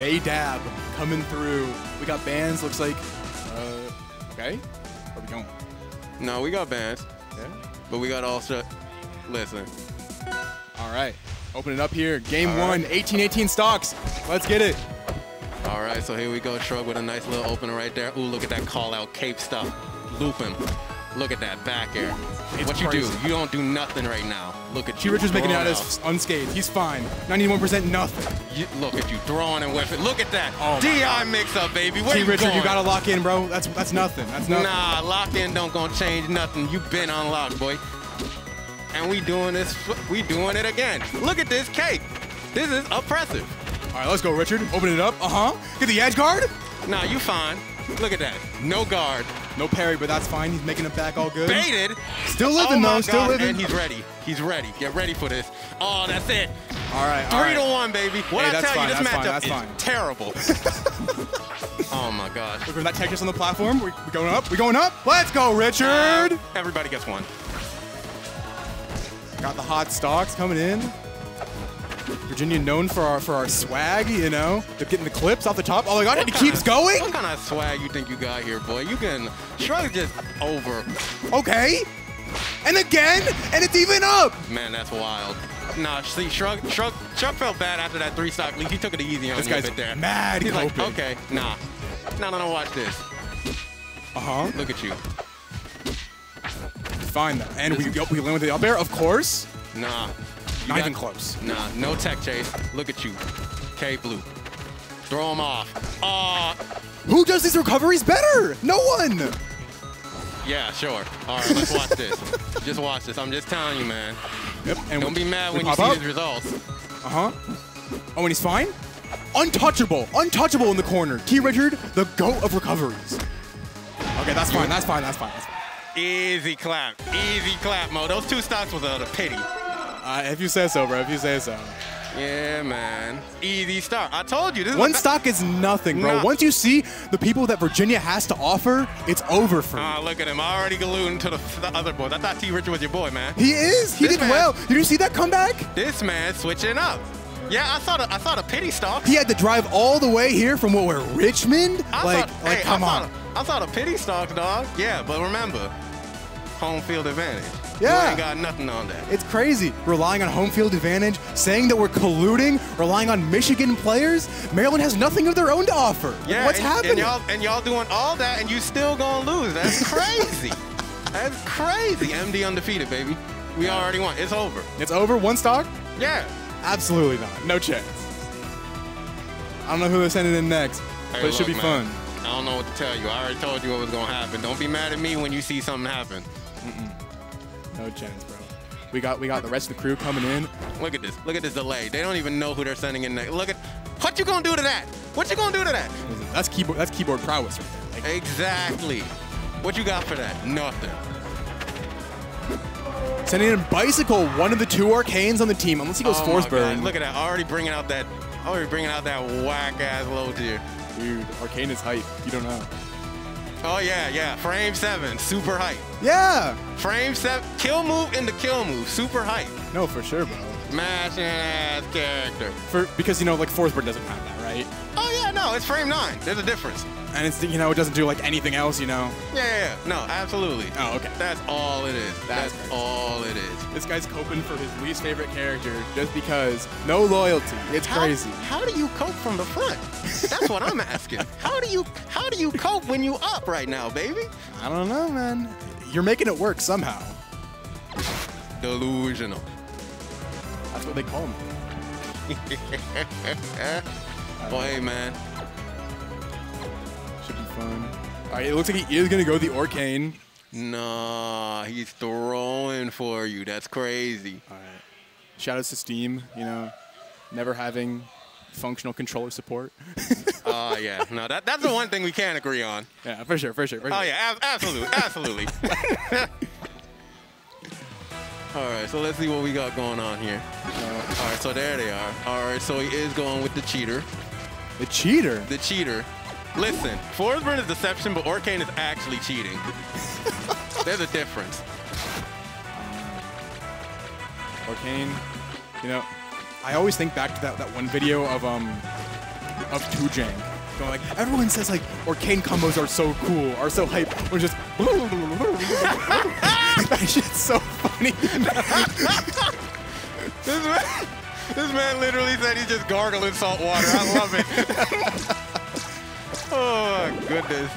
A dab coming through. We got bands. Looks like. Uh, okay. Where we going? No, we got bands, Yeah. but we got all also. Listen, All right. Open it up here. Game All one. right. 18-18 stocks. Let's get it. all right. So here we go. Shrug with a nice little opener right there. Ooh, look at that call out cape stuff. Loop him. Look at that back air. It's what you do? You don't do nothing right now. Look at you. Richards making it out as unscathed. He's fine. 91% nothing. You, look at you throwing and whiffing. Look at that. Oh DI mix up, baby. Where T. you Richard, going? you gotta lock in, bro. That's that's nothing. That's nothing. Nah, lock in don't gonna change nothing. You been unlocked, boy. And we doing this. We doing it again. Look at this cape. This is oppressive. All right, let's go, Richard. Open it up. Uh huh. Get the edge guard. Nah, you fine. Look at that. No guard. No parry, but that's fine. He's making it back all good. Baited. Still living oh though. Still God. living. And he's ready. He's ready. Get ready for this. Oh, that's it. all right. all Three right. to one, baby. What Hey, I tell fine, you, this that's fine, matchup is fine. terrible. oh my gosh. Look for that Tetris on the platform. We're going up. We're going up. Let's go, Richard. Everybody gets one. Got the hot stocks coming in. Virginia known for our for our swag, you know. They're getting the clips off the top. Oh my god, and it keeps going. What kind of swag you think you got here, boy? You can shrug just over. Okay. And again, and it's even up. Man, that's wild. Nah, see, Shrug, Shrug, Shrug felt bad after that three stock lead. He took it easy on This guy's bit there. mad He's like, okay, nah. No, no, no, watch this. Uh huh. Look at you. Fine though. And we we land with the up air, of course. Nah. You Not even close. Nah, no tech chase. Look at you. K Blue. Throw him off. Oh, Who does these recoveries better? No one. yeah, sure. All right, let's watch this. Just watch this. I'm just telling you, man. Yep. And Don't we- be mad when you see up. these results. Uh huh. Oh, and he's fine? Untouchable. Untouchable in the corner. T. Richard, the goat of recoveries. Okay, that's fine. That's fine. That's fine. That's fine. Easy clap. Easy clap, Mo. Those two stocks was a pity. Uh, if you say so, bro. If you say so. Yeah, man. Easy start. I told you. This One a- stock is nothing, bro. Nah. Once you see the people that Virginia has to offer, it's over for you. Ah, look at him. I already gallooning to the, the other boys. I thought T. Richard was your boy, man. he is. He This did man- well. Did you see that comeback? This man switching up. Yeah, I saw the I saw the pity stock. He had to drive all the way here from what we're Richmond. I like, saw, like, hey, come I on. Saw the, I saw the pity stock, dog. Yeah, but remember, home field advantage. Yeah. You ain't got nothing on that. It's crazy. Relying on home field advantage, saying that we're colluding, relying on Michigan players. Maryland has nothing of their own to offer. Yeah, what's and, happening? And y'all and y'all doing all that, and you still gonna lose. That's crazy. That's crazy. MD undefeated, baby. We already won. It's over. it's over. One stock? Yeah. Absolutely not. No chance. I don't know who they're sending in next, Hey, but it should be man, fun. I don't know what to tell you. I already told you what was gonna happen. Don't be mad at me when you see something happen. No chance, bro. We got we got the rest of the crew coming in. Look at this. Look at this delay. They don't even know who they're sending in next. Look at what you gonna do to that? What you gonna do to that? That's keyboard. That's keyboard prowess right there. Like, Exactly. What you got for that? Nothing. sending in bicycle, one of the two Orcanes on the team, unless he goes Oh Forsburn. God. Look at that. Already bringing out that. Already bringing out that whack ass low tier. Dude, Orcane is hype. You don't know. Oh yeah, yeah. Frame seven, super hype. Yeah. Frame seven, kill move into kill move, super hype. No, for sure, bro. Mashing ass character. For because you know like Forsburn doesn't have that, right? Oh yeah, no, it's frame nine. There's a difference. And it's you know it doesn't do like anything else, you know. Yeah, yeah, yeah. no, absolutely. Oh, okay. That's all it is. That's That's, all it is. This guy's coping for his least favorite character just because no loyalty. It's How- crazy. How do you cope from the front? That's what I'm asking. How do you how do you cope when you up right now, baby? I don't know, man. You're making it work somehow. Delusional. That's what they call me. Boy, hey man, fun. All right, it looks like he is gonna go the Orcane. nah, he's throwing for you. That's crazy. All right. Shout outs to Steam. You know, never having functional controller support. Oh yeah, no, that that's the one thing we can't agree on. yeah, for sure, for sure. For Oh yeah, ab- absolutely, absolutely. All right, so let's see what we got going on here. Uh, All right, so there they are. All right, so he is going with the cheater. The cheater. The cheater. Listen, Forsburn is deception, but Orcane is actually cheating. There's a difference. Orcane. You know, I always think back to that, that one video of um of two jank. Going like everyone says like Orcane combos are so cool, are so hype. We're just that shit's so funny. This man, this man literally said he's just gargling salt water. I love it. Oh my goodness.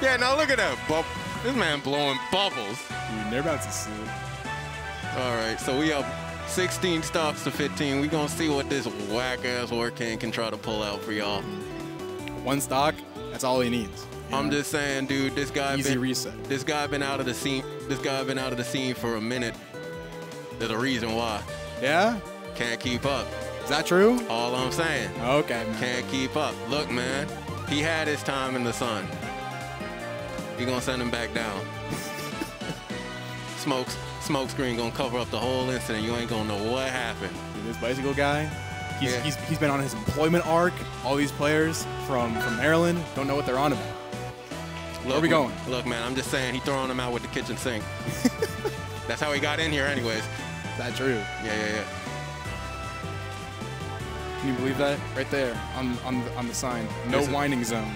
Yeah, now look at that. This man blowing bubbles. Dude, they're about to see. All right, so we up 16 stocks to 15. We gonna see what this whack ass Orcane can try to pull out for y'all. One stock, that's all he needs. I'm know? just saying, dude. This guy easy been, reset. This guy been out of the scene. This guy been out of the scene for a minute. There's a reason why. Yeah, Can't keep up. is that true? All I'm saying. Okay, man. Can't keep up. Look, man. He had his time in the sun. You gonna send him back down. Smokes, smoke screen gonna cover up the whole incident. You ain't gonna know what happened. This bicycle guy, he's, Yeah. he's, he's been on his employment arc. All these players from, from Maryland don't know what they're on about. Look, are we going? Look, man. I'm just saying he throwing him out with the kitchen sink. That's how he got in here, anyways. Is that true? Yeah, yeah, yeah. Can you believe that? Right there on, on, the, on the sign. No whining zone.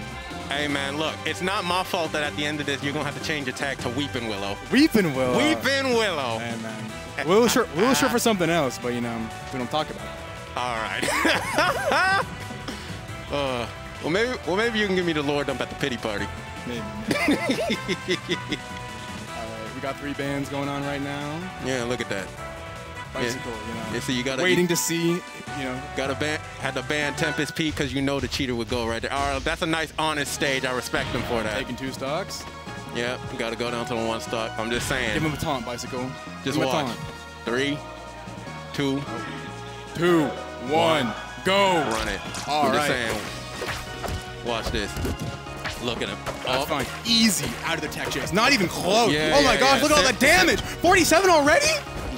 Hey, man. Look, it's not my fault that at the end of this you're gonna have to change your tag to Weeping Willow. Weeping Willow. Weeping Willow. Hey, man. Little short, a little short for something else, but you know, we don't talk about it. All right. uh, well, maybe, well, maybe you can give me the Lord dump at the pity party. Maybe. All right, we got three bands going on right now. Yeah, look at that. Bicycle, you know. Yeah, so you gotta waiting you to see, you know. got to ban had to ban Tempest P because you know the cheater would go right there. All right, that's a nice honest stage. I respect him for that. Taking two stocks. Yeah, you got to go down to the one stock. I'm just saying. Give him a taunt, bicycle. just Give watch. taunt. Three, two, Two, one, go. run it. All I'm just saying. Watch this. Look at him. That's Oh, fine. Easy out of the tech chase. Not even close. Yeah, oh my gosh, yeah. look at all that damage. 47 already?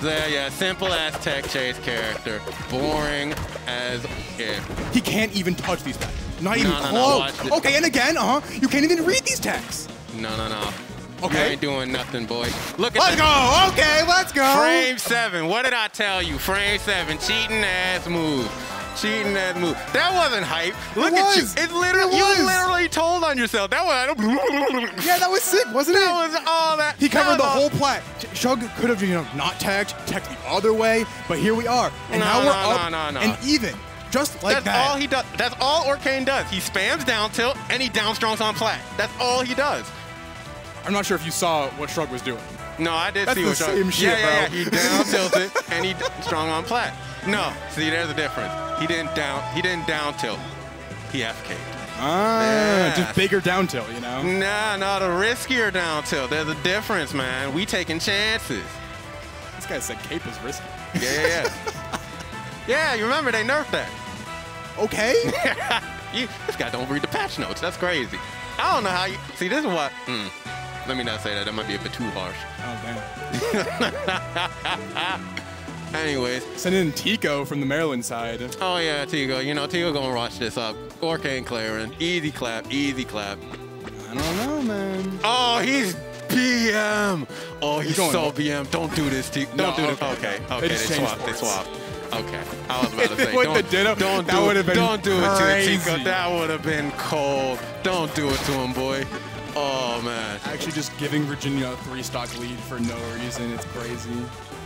There, yeah, simple ass tech chase character. Boring as if. He can't even touch these techs. Not even No, no, no, close. this. okay, and again, uh huh. You can't even read these techs. No, no, no. Okay. You ain't doing nothing, boy. Look at Let's go. Okay, let's go. Frame seven. What did I tell you? Frame seven. Cheating ass move. Cheating ass move. That wasn't hype. Look at was. you. It's literally It was. you literally told on yourself. That was Yeah, that was sick, wasn't it? that was all that. He covered was the whole plat. Shug could have, you know, not tagged, tagged the other way, but here we are, and No, now we're no, up no, no, and even, just like That's that. all he does. That's all Orcane does. He spams down tilt and he down strongs on plat. That's all he does. I'm not sure if you saw what Shrug was doing. No, I did That's see what y'all- same shit, yeah, yeah, bro. yeah. He down tilted and he strong on plat. No, see, there's a difference. He didn't down. He didn't down tilt. He FK'd. Ah, Yeah. just bigger down tilt, you know. Nah, not a riskier down tilt. There's a difference, man. We taking chances. This guy said cape is risky. Yeah, yeah, yeah. yeah, you remember they nerfed that. Okay. You, this guy don't read the patch notes. That's crazy. I don't know how you see. This is what. Mm, let me not say that. That might be a bit too harsh. oh damn. Anyways, Send in Tico from the Maryland side. oh yeah, Tico. You know, Tico gonna watch this up. Orcane clearing. Easy clap. Easy clap. I don't know, man. Oh, he's BM. Oh, he's going so. BM. Don't do this, Tico. Don't do this. okay, Okay, okay. They They, just changed swapped. They swapped. Okay. I was about to say. Don't, the ditto, don't that do, would've been Don't do it to crazy. Tico. That would have been cold. Don't do it to him, boy. Oh man. Actually, just giving Virginia a three stock lead for no reason. It's crazy.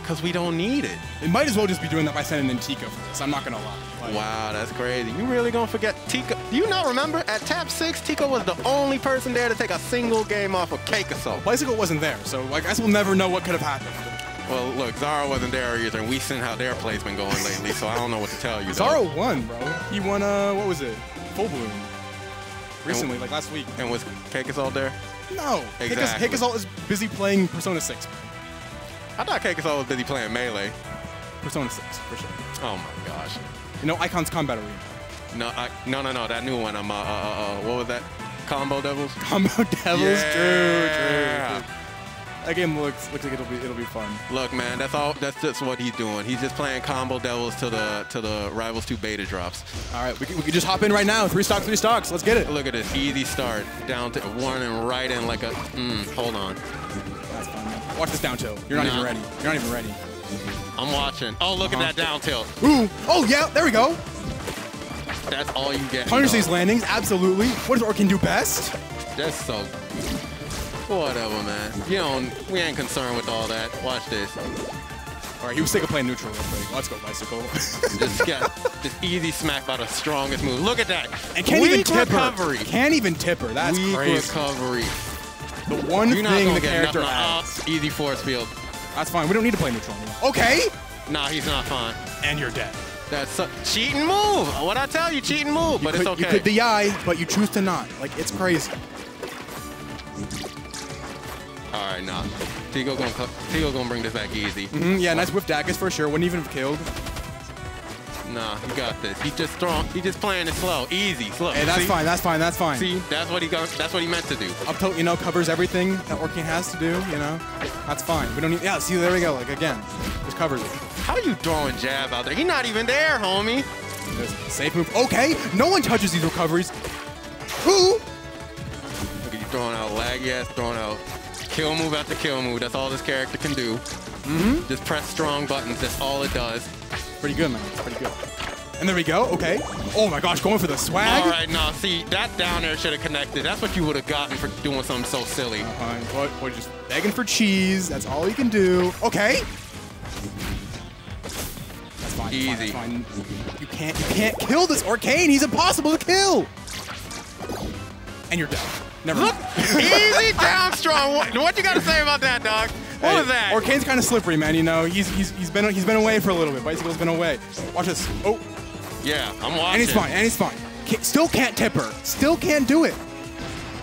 Cause we don't need it. It might as well just be doing that by sending in Tico for this. I'm not gonna lie. Like, Wow, that's crazy. You really gonna forget Tico? Do you not remember at Tap Six, Tico was the only person there to take a single game off of Cake Assault. Bicycle wasn't there, so I guess we'll never know what could have happened. Well, look, Zara wasn't there either, and we've seen how their play's been going lately, so I don't know what to tell you. though. Zara won, bro. He won. Uh, what was it? Full bloom. Recently, like last week. And was Cake Assault there? No, Exactly. Hickas is busy playing Persona 6. I thought Cake was busy playing Melee. Persona 6, for sure. Oh my gosh. You know, Icon's Combat Arena. No, I, no, no, no, that new one. I'm, uh, uh, uh, uh, what was that? Combo Devils? Combo Devils, Yeah. true, true, true. That game looks looks like it'll be it'll be fun. Look, man, that's all. That's just what he's doing. He's just playing Combo Devils to the to the Rivals 2 beta drops. All right, we can, we can just hop in right now. Three stocks, three stocks. Let's get it. Look at this easy start down to one and right in like a. Mm, hold on, That's fun. man. Watch this down tilt. You're not Nah. even ready. You're not even ready. I'm watching. Oh, look Uh-huh. at that down tilt. Ooh. Oh yeah. There we go. That's all you get. Punish these landings, absolutely. What does Orcane do best? That's so. Whatever, man. You don't. We ain't concerned with all that. Watch this. All right, he was sick of playing neutral real quick. Let's go, Bicycle. Just got just easy smack by the strongest move. Look at that. and can't Weak even tip recovery. her. Can't even tip her. That's Weak crazy. recovery. The one You're not thing gonna the get character nothing. has. Easy force field. That's fine. We don't need to play neutral anymore. Okay. Nah, he's not fine. And you're dead. That's a cheating move. What I tell you, cheating move, but you it's okay. You could DI, but you choose to not. Like, it's crazy. All right, nah. Tigo gonna co- Tigo gonna bring this back easy. Mhm, yeah, nice whiff daggers for sure. Wouldn't even have killed. Nah, you got this. He just throwing. He just playing it slow, easy, slow. Hey, that's See? fine. That's fine. That's fine. See, that's what he got. That's what he meant to do. Up tilt, you know, covers everything that Orcane has to do, you know? That's fine. We don't need, yeah, see, there we go. Like, again, just covers it. How you throwing jab out there? He not even there, homie. Safe move. Okay, no one touches these recoveries. Who? Look at you throwing out laggy ass, throwing out kill move after kill move. That's all this character can do. Mm-hmm. Just press strong buttons. That's all it does. Pretty good, man. Pretty good. And there we go. Okay. Oh my gosh, going for the swag. All right, now see that down there should have connected. That's what you would have gotten for doing something so silly. Uh, what, what, just begging for cheese. That's all you can do. Okay. That's fine. Easy. That's fine, that's fine. You can't. You can't kill this Orcane. He's impossible to kill. And you're dead. Never Look, mind. easy down strong. What, what you got to say about that, dog? What was that? Orcane's kind of slippery, man. You know, he's he's he's been he's been away for a little bit. Bicycle's been away. Watch this. Oh, yeah, I'm watching. and he's fine. And he's fine. Can't, still can't tip her. Still can't do it.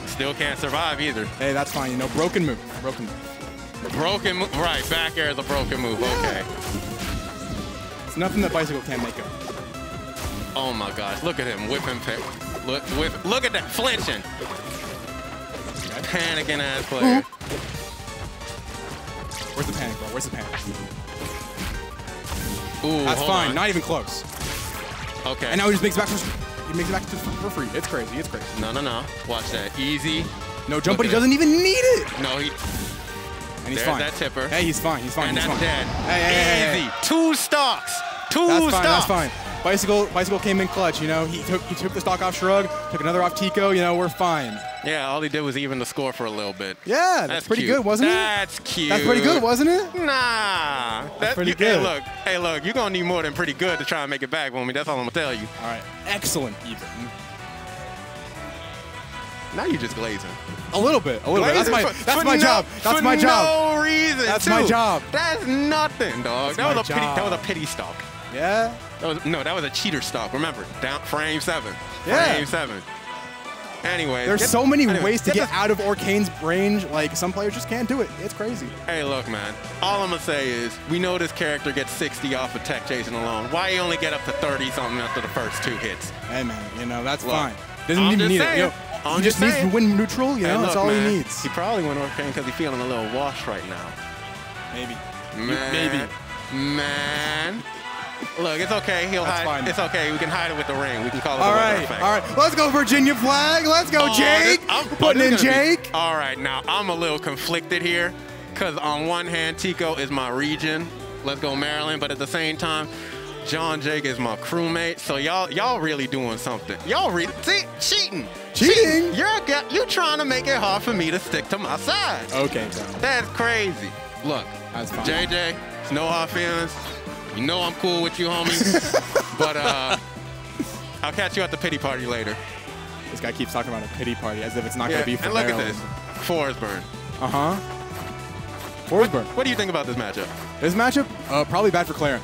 Still can't survive either. Hey, that's fine. You know, broken move. Broken move. Broken move. Right, back air is a broken move. Okay. It's nothing that Bicycle can't make up. Oh my gosh, look at him whipping. Pick. Look, whip. Look at that flinching. Panicking ass uh-huh. player. Where's the panic, bro? Where's the panic? Ooh, That's fine. on. Not even close. Okay. And now he just makes it back for he makes it back to for free. It's crazy. It's crazy. no, no, no. Watch that. Easy. No jump, Look but he doesn't even need it. No, he. And he's There's fine. that tipper. Hey, he's fine. He's fine. and he's that's fine. dead. Hey, hey, hey, Easy. Two stocks. Two That's fine. stocks. That's fine. Bicycle, bicycle came in clutch. You know, he took he took the stock off Shrug, took another off Tico. You know, we're fine. Yeah, all he did was even the score for a little bit. Yeah, that's, pretty cute. good, wasn't it? That's cute. That's pretty good, wasn't it? Nah. That's pretty you, good. Hey, look. Hey, look. You're gonna need more than pretty good to try and make it back, homie. That's all I'm gonna tell you. All right, excellent. Even Now you're just glazing. a little bit, a little bit. That's my for- that's for my no- job. That's for my job. No reason. That's too. my job. That's nothing, dog. That's that was a pity. That was a pity stock. Yeah. That was no. That was a cheater stop. Remember, down frame seven. Yeah. Frame seven. Anyway, There's get- so many anyway, ways to get this- out of Orcane's range. Like some players just can't do it. It's crazy. Hey, look, man. All I'm gonna say is, we know this character gets 60 off of tech chasing alone. Why he only get up to 30 something after the first two hits? Hey man, you know that's Look, fine. Doesn't I'm even just need saying. it. You know, I'm he just just needs saying. to win neutral. You Hey, know, that's all man, he needs. He probably went Orcane because he's feeling a little washed right now. Maybe. Man, Maybe. Man. Look, it's okay. He'll That's hide. fine. It's okay. We can hide it with the ring. We can call it All the right, effect. all right. Let's go Virginia flag. Let's go Oh, Jake. this- I'm- Putting in this be- Jake. all right, now I'm a little conflicted here because on one hand, Tico is my region. Let's go Maryland, but at the same time, John Jake is my crewmate. So y'all, y'all really doing something. Y'all really see cheating. Cheating? You're a guy- you trying to make it hard for me to stick to my side. Okay, bro. That's crazy. Look, That's fine. JJ, no hard feelings. You know I'm cool with you, homie. but uh, I'll catch you at the pity party later. This guy keeps talking about a pity party as if it's not Yeah, gonna be for and look at Maryland. this, Forsburn. Uh huh. Forsburn. What do you think about this matchup? This matchup, uh, probably bad for Clairen.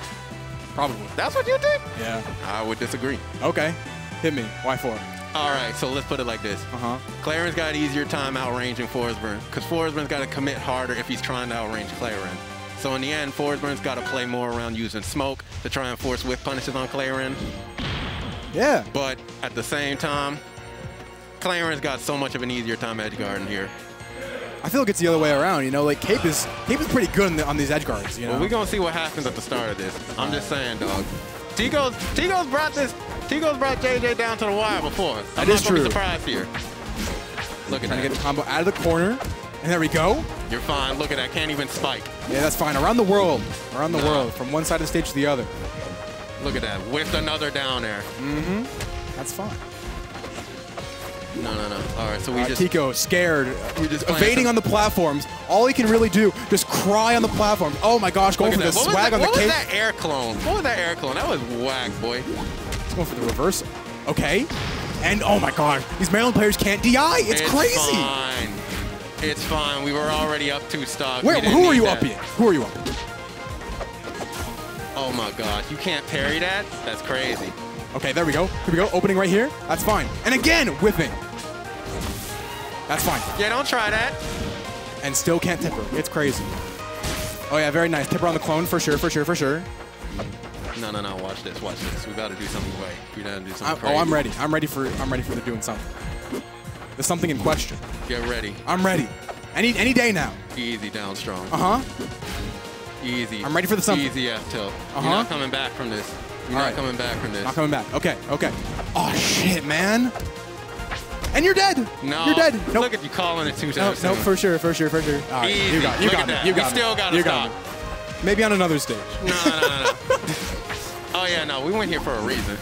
Probably. That's what you think? Yeah. I would disagree. Okay. Hit me. Why four? All right, so let's put it like this. Uh huh. Clairen got easier time outranging Forsburn because Forsburn's got to commit harder if he's trying to outrange Clairen. So in the end, Forsburn's got to play more around using smoke to try and force whiff punishes on Clairen. Yeah. But at the same time, Clairen's got so much of an easier time edge guarding here. I feel like it's the other way around. You know, like Cape is Cape is pretty good on, the, on these edge guards. You know. Well, we're gonna see what happens at the start of this. I'm just saying, dog. Tigo's Tigo's brought this Tigo's brought JJ down to the wire before. I'm That not is gonna true. be surprised here. Look at Trying to get the combo out of the corner, and there we go. You're fine. Look at that. Can't even spike. Yeah, that's fine. Around the world, around the Nah. world, from one side of the stage to the other. Look at that. Whiffed another down there. That's That's fine. No, no, no. All right, so we Uh, just Tico scared, We just evading on the platforms. All he can really do, just cry on the platform. Oh my gosh, going for the that. What was swag on the What was that air clone? What was that air clone? That was whack, boy. He's going for the reversal. Okay. And oh my god, these Maryland players can't DI. It's, crazy. fine. It's fine. We were already up two stock. Where, who are you that. up in? Who are you up in? Oh my gosh, you can't parry that? That's crazy. Okay, there we go. Here we go. Opening right here. That's fine. And again, whipping. That's fine. Yeah, don't try that. And still can't tip her. It's crazy. Oh yeah, very nice. Tip her on the clone for sure, for sure, for sure. No, no, no. Watch this. Watch this. We got to do something right. We got to do something crazy. oh, I'm ready. I'm ready for. I'm ready for the doing something. There's something in question. Get ready. I'm ready. Any any day now. Easy down strong. Uh huh. Easy. I'm ready for the something. Easy F tilt. Uh-huh. You're not coming back from this. You're All not right. coming back from this. Not coming back. Okay. Okay. Oh shit, man. And you're dead. No. You're dead. Nope. Look at you calling it two No, times. no, for sure, for sure, for sure. All right, Easy. you got, you Look got me. that. You We got me. still got stop. me. Maybe on another stage. No, no, no, no. oh yeah, no. We went here for a reason.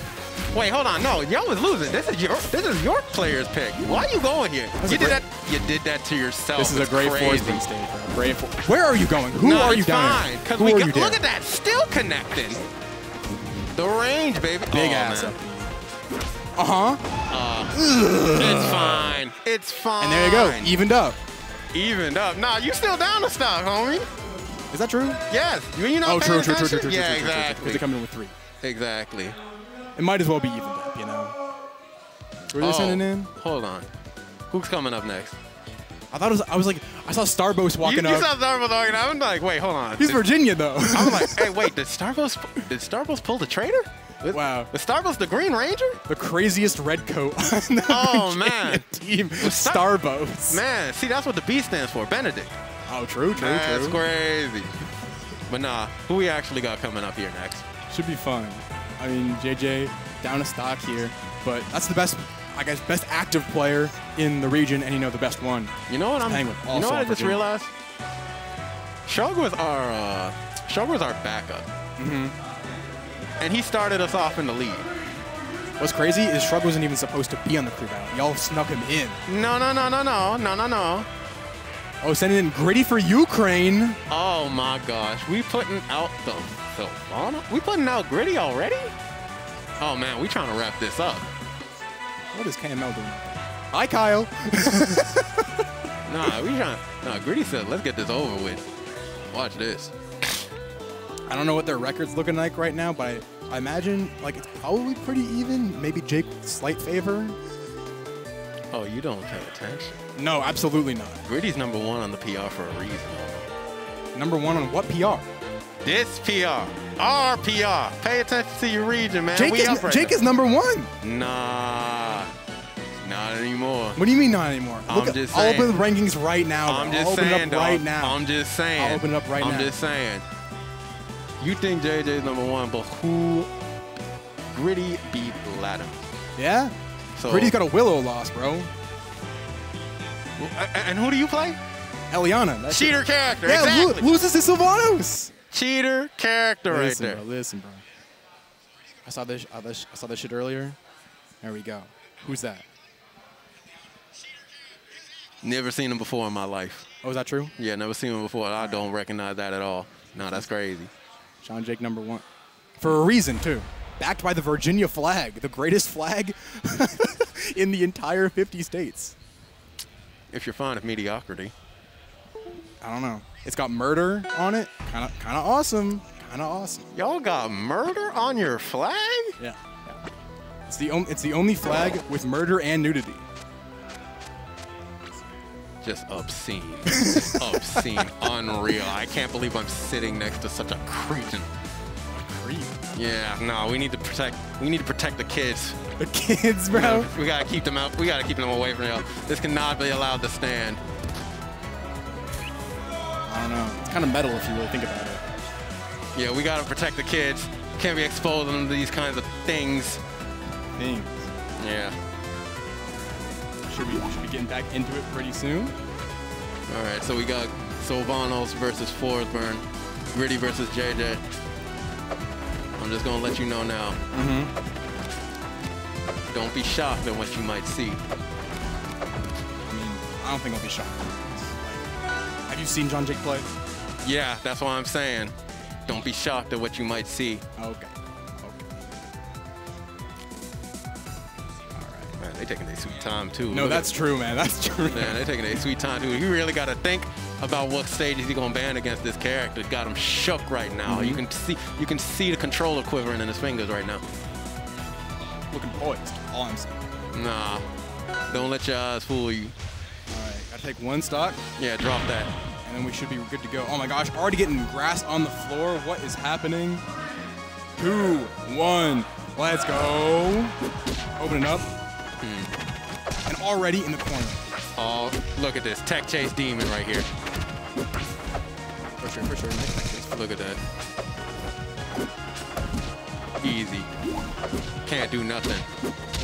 Wait, hold on. No, y'all was losing. This is your this is your player's pick. Why are you going here? That's you did great- that. You did that to yourself. This is a great crazy. Forsburn stage, bro. Great. For- Where are you going? Who no, are you it's down fine, Who we are you look at that, still connecting. The range, baby. Big oh, ass. man. Uh huh. It's fine. It's fine. And there you go. Evened up. Evened up. Nah, you still down to stock, homie. Is that true? Yes. You, you not Oh, true, true, true, true, attention? true, true, Yeah, true, true, true, true. exactly. They're coming in with three. Exactly. It might as well be evened up, you know. Were they Oh, sending in? Hold on. Who's coming up next? I thought it was. I was like, I saw Starbucks You, walking you up. saw Starbucks walking up. I'm like, wait, hold on. He's Did- Virginia though. I was like, hey, wait, did Starbucks did Starbucks pull the traitor? Wow. Was Starbucks the Green Ranger? the craziest red coat on the Oh, Virginia man. team. Star- Starbucks. Man, see, that's what the B stands for, Benedict. Oh, true, true, That's true. crazy. But nah, who we actually got coming up here next? Should be fun. I mean, JJ down a stock here, but that's the best, I guess, best active player in the region, and you know the best one. You know what I'm? Penguin, You know what I just Virginia. realized? Shug was our uh, Shug was our backup, Mm-hmm. and he started us off in the lead. What's crazy is Shrug wasn't even supposed to be on the crew battle. Y'all snuck him in. No, no, no, no, no, no, no, no. Oh, sending in Gritty for Ukraine. Oh my gosh, we putting out the Sylvana? We putting out Gritty already? Oh man, we trying to wrap this up. What is KML doing? Hi, Kyle. Nah, we trying. Nah, Gritty said, let's get this over with. Watch this. I don't know what their record's looking like right now, but I, I imagine like it's probably pretty even. Maybe Jake slight favor. Oh, you don't pay attention. No, absolutely not. Gritty's number one on the PR for a reason. Number one on what PR? This PR, our PR. Pay attention to your region, man. Jake we is up right Jake now. is number one. Nah, not anymore. What do you mean not anymore? I'm Look, just I'll saying. open the rankings right now. I'm just I'll open saying, it up right now. I'm just saying. I'll open it up right I'm now. just saying. You think JJ's number one, but who? Gritty beat Latham. yeah. So, Gritty's got a Willow loss, bro. And who do you play? Elliana. That shit- Cheater character. Yeah, lo- loses to Sylvanos. Cheater character right there. bro. Listen, bro. I saw this. I saw this shit earlier. There we go. Who's that? Never seen him before in my life. Oh, is that true? Yeah, never seen him before. I don't recognize that at all. No, that's crazy. Sean Jake number one. For a reason, too. Backed by the Virginia flag, the greatest flag in the entire 50 states. If you're fond of mediocrity. I don't know. It's got murder on it. Kind of, kind of awesome. Kind of awesome. Y'all got murder on your flag? Yeah. yeah. It's the only. It's the only flag with murder and nudity. Just obscene. Just obscene. Unreal. I can't believe I'm sitting next to such a cretin. Creep. Yeah, no, we need to protect we need to protect the kids. The kids, bro. We gotta keep them out we gotta keep them away from y'all. This cannot be allowed to stand. I don't know. It's kind of metal if you really think about it. Yeah, we gotta protect the kids. Can't be exposing them to these kinds of things. Things. Yeah. Should we should be getting back into it pretty soon? Alright, so we got Sylvanos versus Forsburn, Gritty versus JJ. I'm just gonna let you know now. Mm-hmm. Don't be shocked at what you might see. I mean, I don't think I'll be shocked. Have you seen John Jake play? Yeah, that's what I'm saying. Don't be shocked at what you might see. Okay. Okay. All right. Man, they taking their sweet time too. No, Look that's at, true, man. That's true. man, they taking their sweet time too. You really got to think about what stages he gonna ban against this character. Got him shook right now. Mm-hmm. You can see, you can see the controller quivering in his fingers right now. Looking poised. All I'm saying. Nah, don't let your eyes fool you. All right. Gotta take one stock, Yeah, drop that. and then we should be good to go. Oh my gosh! Already getting grass on the floor. What is happening? Two, one. Let's go. Open it up. Hmm. And already in the corner. Oh, look at this tech chase demon right here. For sure. For sure. Nice. Look at that. Easy. Can't do nothing.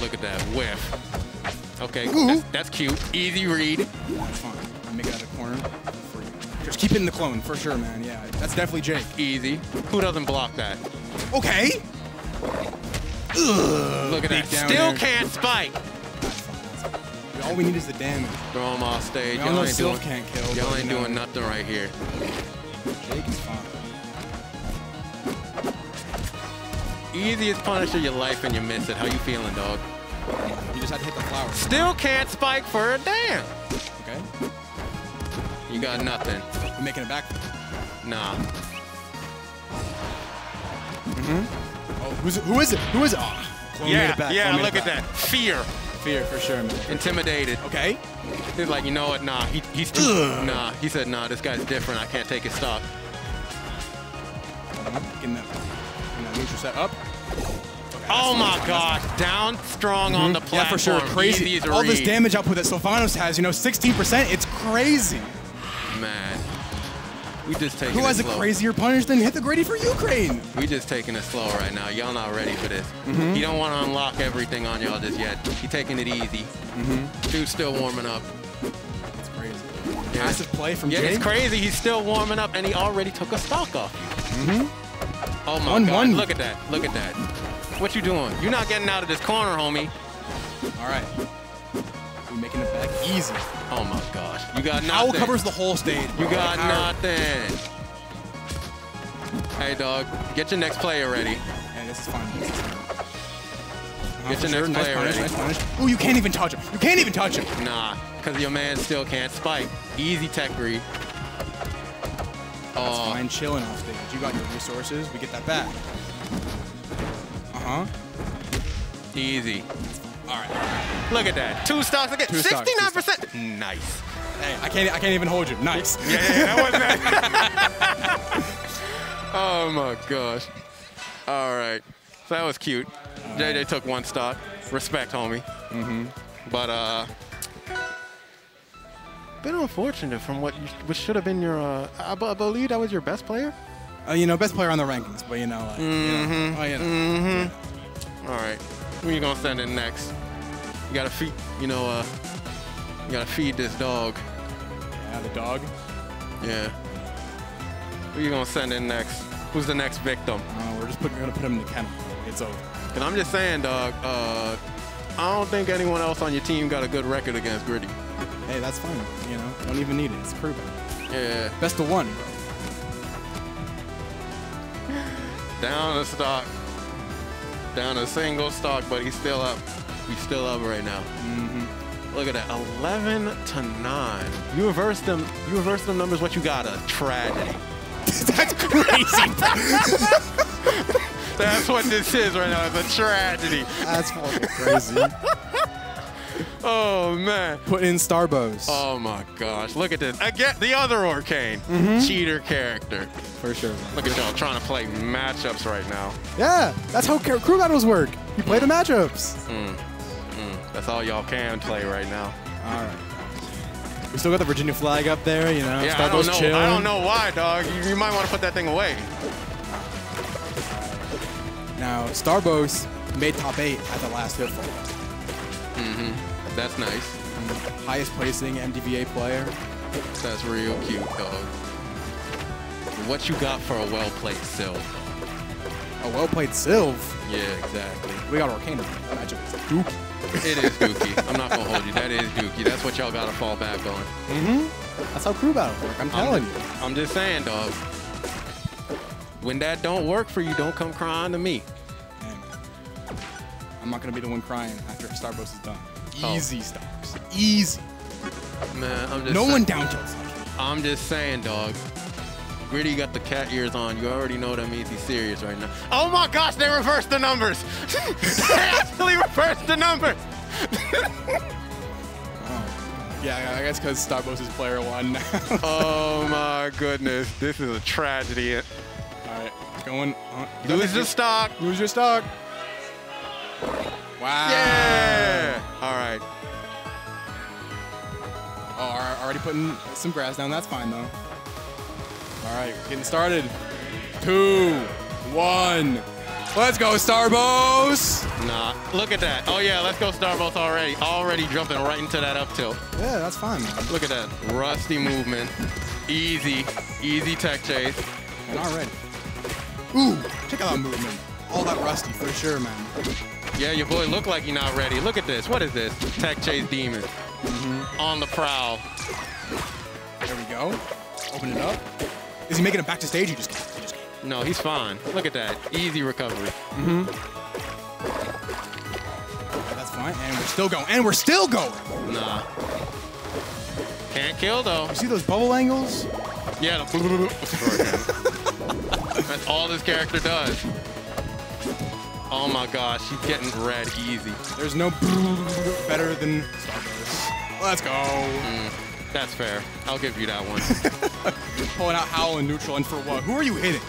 Look at that whiff. Okay, that's, that's cute. Easy read. That's fine. I'll make it out of the corner. For you. Just keep hitting the clone for sure, man. Yeah, that's definitely Jake. Easy. Who doesn't block that? Okay. Ugh, Look at Big that. down Still air. can't spike. That's fine. That's fine. All we need is the damage. Throw him off stage. Y'all know ain't doing. can't kill. Y'all ain't you know, doing nothing right here. Jake is fine. Easiest punish of your life and you miss it. How you feeling, dog? You just had to hit the flower. Still can't spike for a damn. Okay. You got nothing. You're making it back. Nah. Mm-hmm. Oh, who's it? Who is it? Who is it? Oh, Yeah, yeah. Look at that. Fear. Fear for sure, man. Intimidated. Okay. He's like, you know what? Nah, he, he's too. Nah, he said, nah, this guy's different. I can't take his stock. Mm-hmm. Getting that, getting that neutral set up. Okay, Oh my fine, gosh, down strong on the that's fine. Yeah, for sure. Crazy. Easy to All this damage output that Sylvanos has, you know, 16%. It's crazy. Man, we just taking Who it has a crazier punish than hit the Grady for Ukraine? We just taking it slow right now. Y'all not ready for this. Mm-hmm. He don't want to unlock everything on y'all just yet. He taking it easy. Mm-hmm. Dude's still warming up. It's crazy. Yeah. Massive play from Yeah, Jake. it's crazy. He's still warming up, and he already took a stock off you. Oh my One, God! one. Look at that! Look at that! What you doing? You're not getting out of this corner, homie. All right. We're making it back easy. Oh my gosh! You got Owl nothing. covers the whole stage. You got nothing. Hey, dog, get your next player ready. Yeah, this is fine. This is fine. Uh-huh, Get your sure. next nice player punish, ready. Nice punish. Oh, you can't even touch him. You can't even touch him. Nah, because your man still can't spike. Easy tech read. That's Oh, fine. Chilling off stage. You got your resources. We get that back. Uh huh. easy. All right. All right. Look at that. Two stocks again. Two 69%. Nice. Hey, I can't. I can't even hold you. Nice. Yeah, yeah, that wasn't Oh my gosh. All right. So that was cute. JJ took one stock. Respect, homie. Mm-hmm. But uh, bit unfortunate from what you, which should have been your. Uh, I, b- I believe that was your best player. Uh, you know, best player on the rankings, but you know, like, you know, well, you know, Mm-hmm. All right. Who you gonna send in next? You gotta feed. You know, uh, you gotta feed this dog. yeah, the dog. Yeah. Who you gonna send in next? Who's the next victim? Uh, we're just put, gonna put him in the kennel. It's over. Cause I'm just saying, dog. Uh, I don't think anyone else on your team got a good record against Gritty. Hey, that's fine. You know, don't even need it. It's proven. Yeah. Best of one, bro. Down a stock. Down a single stock, but he's still up. He's still up right now. Mm-hmm. Look at that, 11 to 9. You reverse them. You reverse them numbers. What you got? A tragedy. that's crazy. That's what this is right now. It's a tragedy. that's fucking crazy. Oh man. Put in Starbows. Oh my gosh. Look at this. Again, the other Orcane. Mm-hmm. Cheater character. for sure. man. Look at y'all trying to play matchups right now. Yeah, that's how crew battles work. You play the mm. matchups. Mm. Mm. That's all y'all can play right now. All right. We still got the Virginia flag up there, you know. Yeah, I don't know. chilling. I don't know why, dog. You, you might want to put that thing away. Now, Starbows made top eight at the last hitfall. That's nice. Highest placing MDVA player. That's real cute, dog. What you got for a well played Sil? A well played, Sylv. Yeah, exactly. We got matchup is dookie. It is dookie. I'm not gonna hold you. That is dookie. That's what y'all gotta fall back on. Mm-hmm. That's how crew battles work. I'm telling you. I'm just saying, dog. When that don't work for you, don't come crying to me. I'm not gonna be the one crying after Starburst is done. Oh. Easy stars. Easy. Man, I'm just No saying- one down tilts. I'm just saying, dog. Gritty got the cat ears on. You already know that means he's serious right now. Oh my gosh, they reversed the numbers. they actually reversed the numbers. Yeah, I guess because Starburst is player one now. oh my goodness, this is a tragedy. All right, going on. Lose the stock. Lose your stock. Wow. Yeah. All right. Oh, already putting some grass down. That's fine, though. All right, getting started. Two, one. Let's go, Starbos! Nah, look at that. Oh yeah, let's go Starbos already. Already jumping right into that up tilt. Yeah, that's fine. Look at that. Rusty movement. Easy. Easy tech chase. And already. Ooh, check out that movement. All that rusty for sure, man. Yeah, your boy look like he not ready. Look at this. What is this? Tech chase demon. Mm-hmm. On the prowl. There we go. Open it up. Is he making it back to stage? He just just. No, he's fine. Look at that. Easy recovery. Yeah, that's fine. And we're still going. And we're still going. Nah. Can't kill though. You see those bubble angles? Yeah. The That's all this character does. Oh my gosh, he's getting red easy. There's no better than Starburst. Let's go. Mm, that's fair. I'll give you that one. Pulling out Howl and neutral. And for what? Who are you hitting?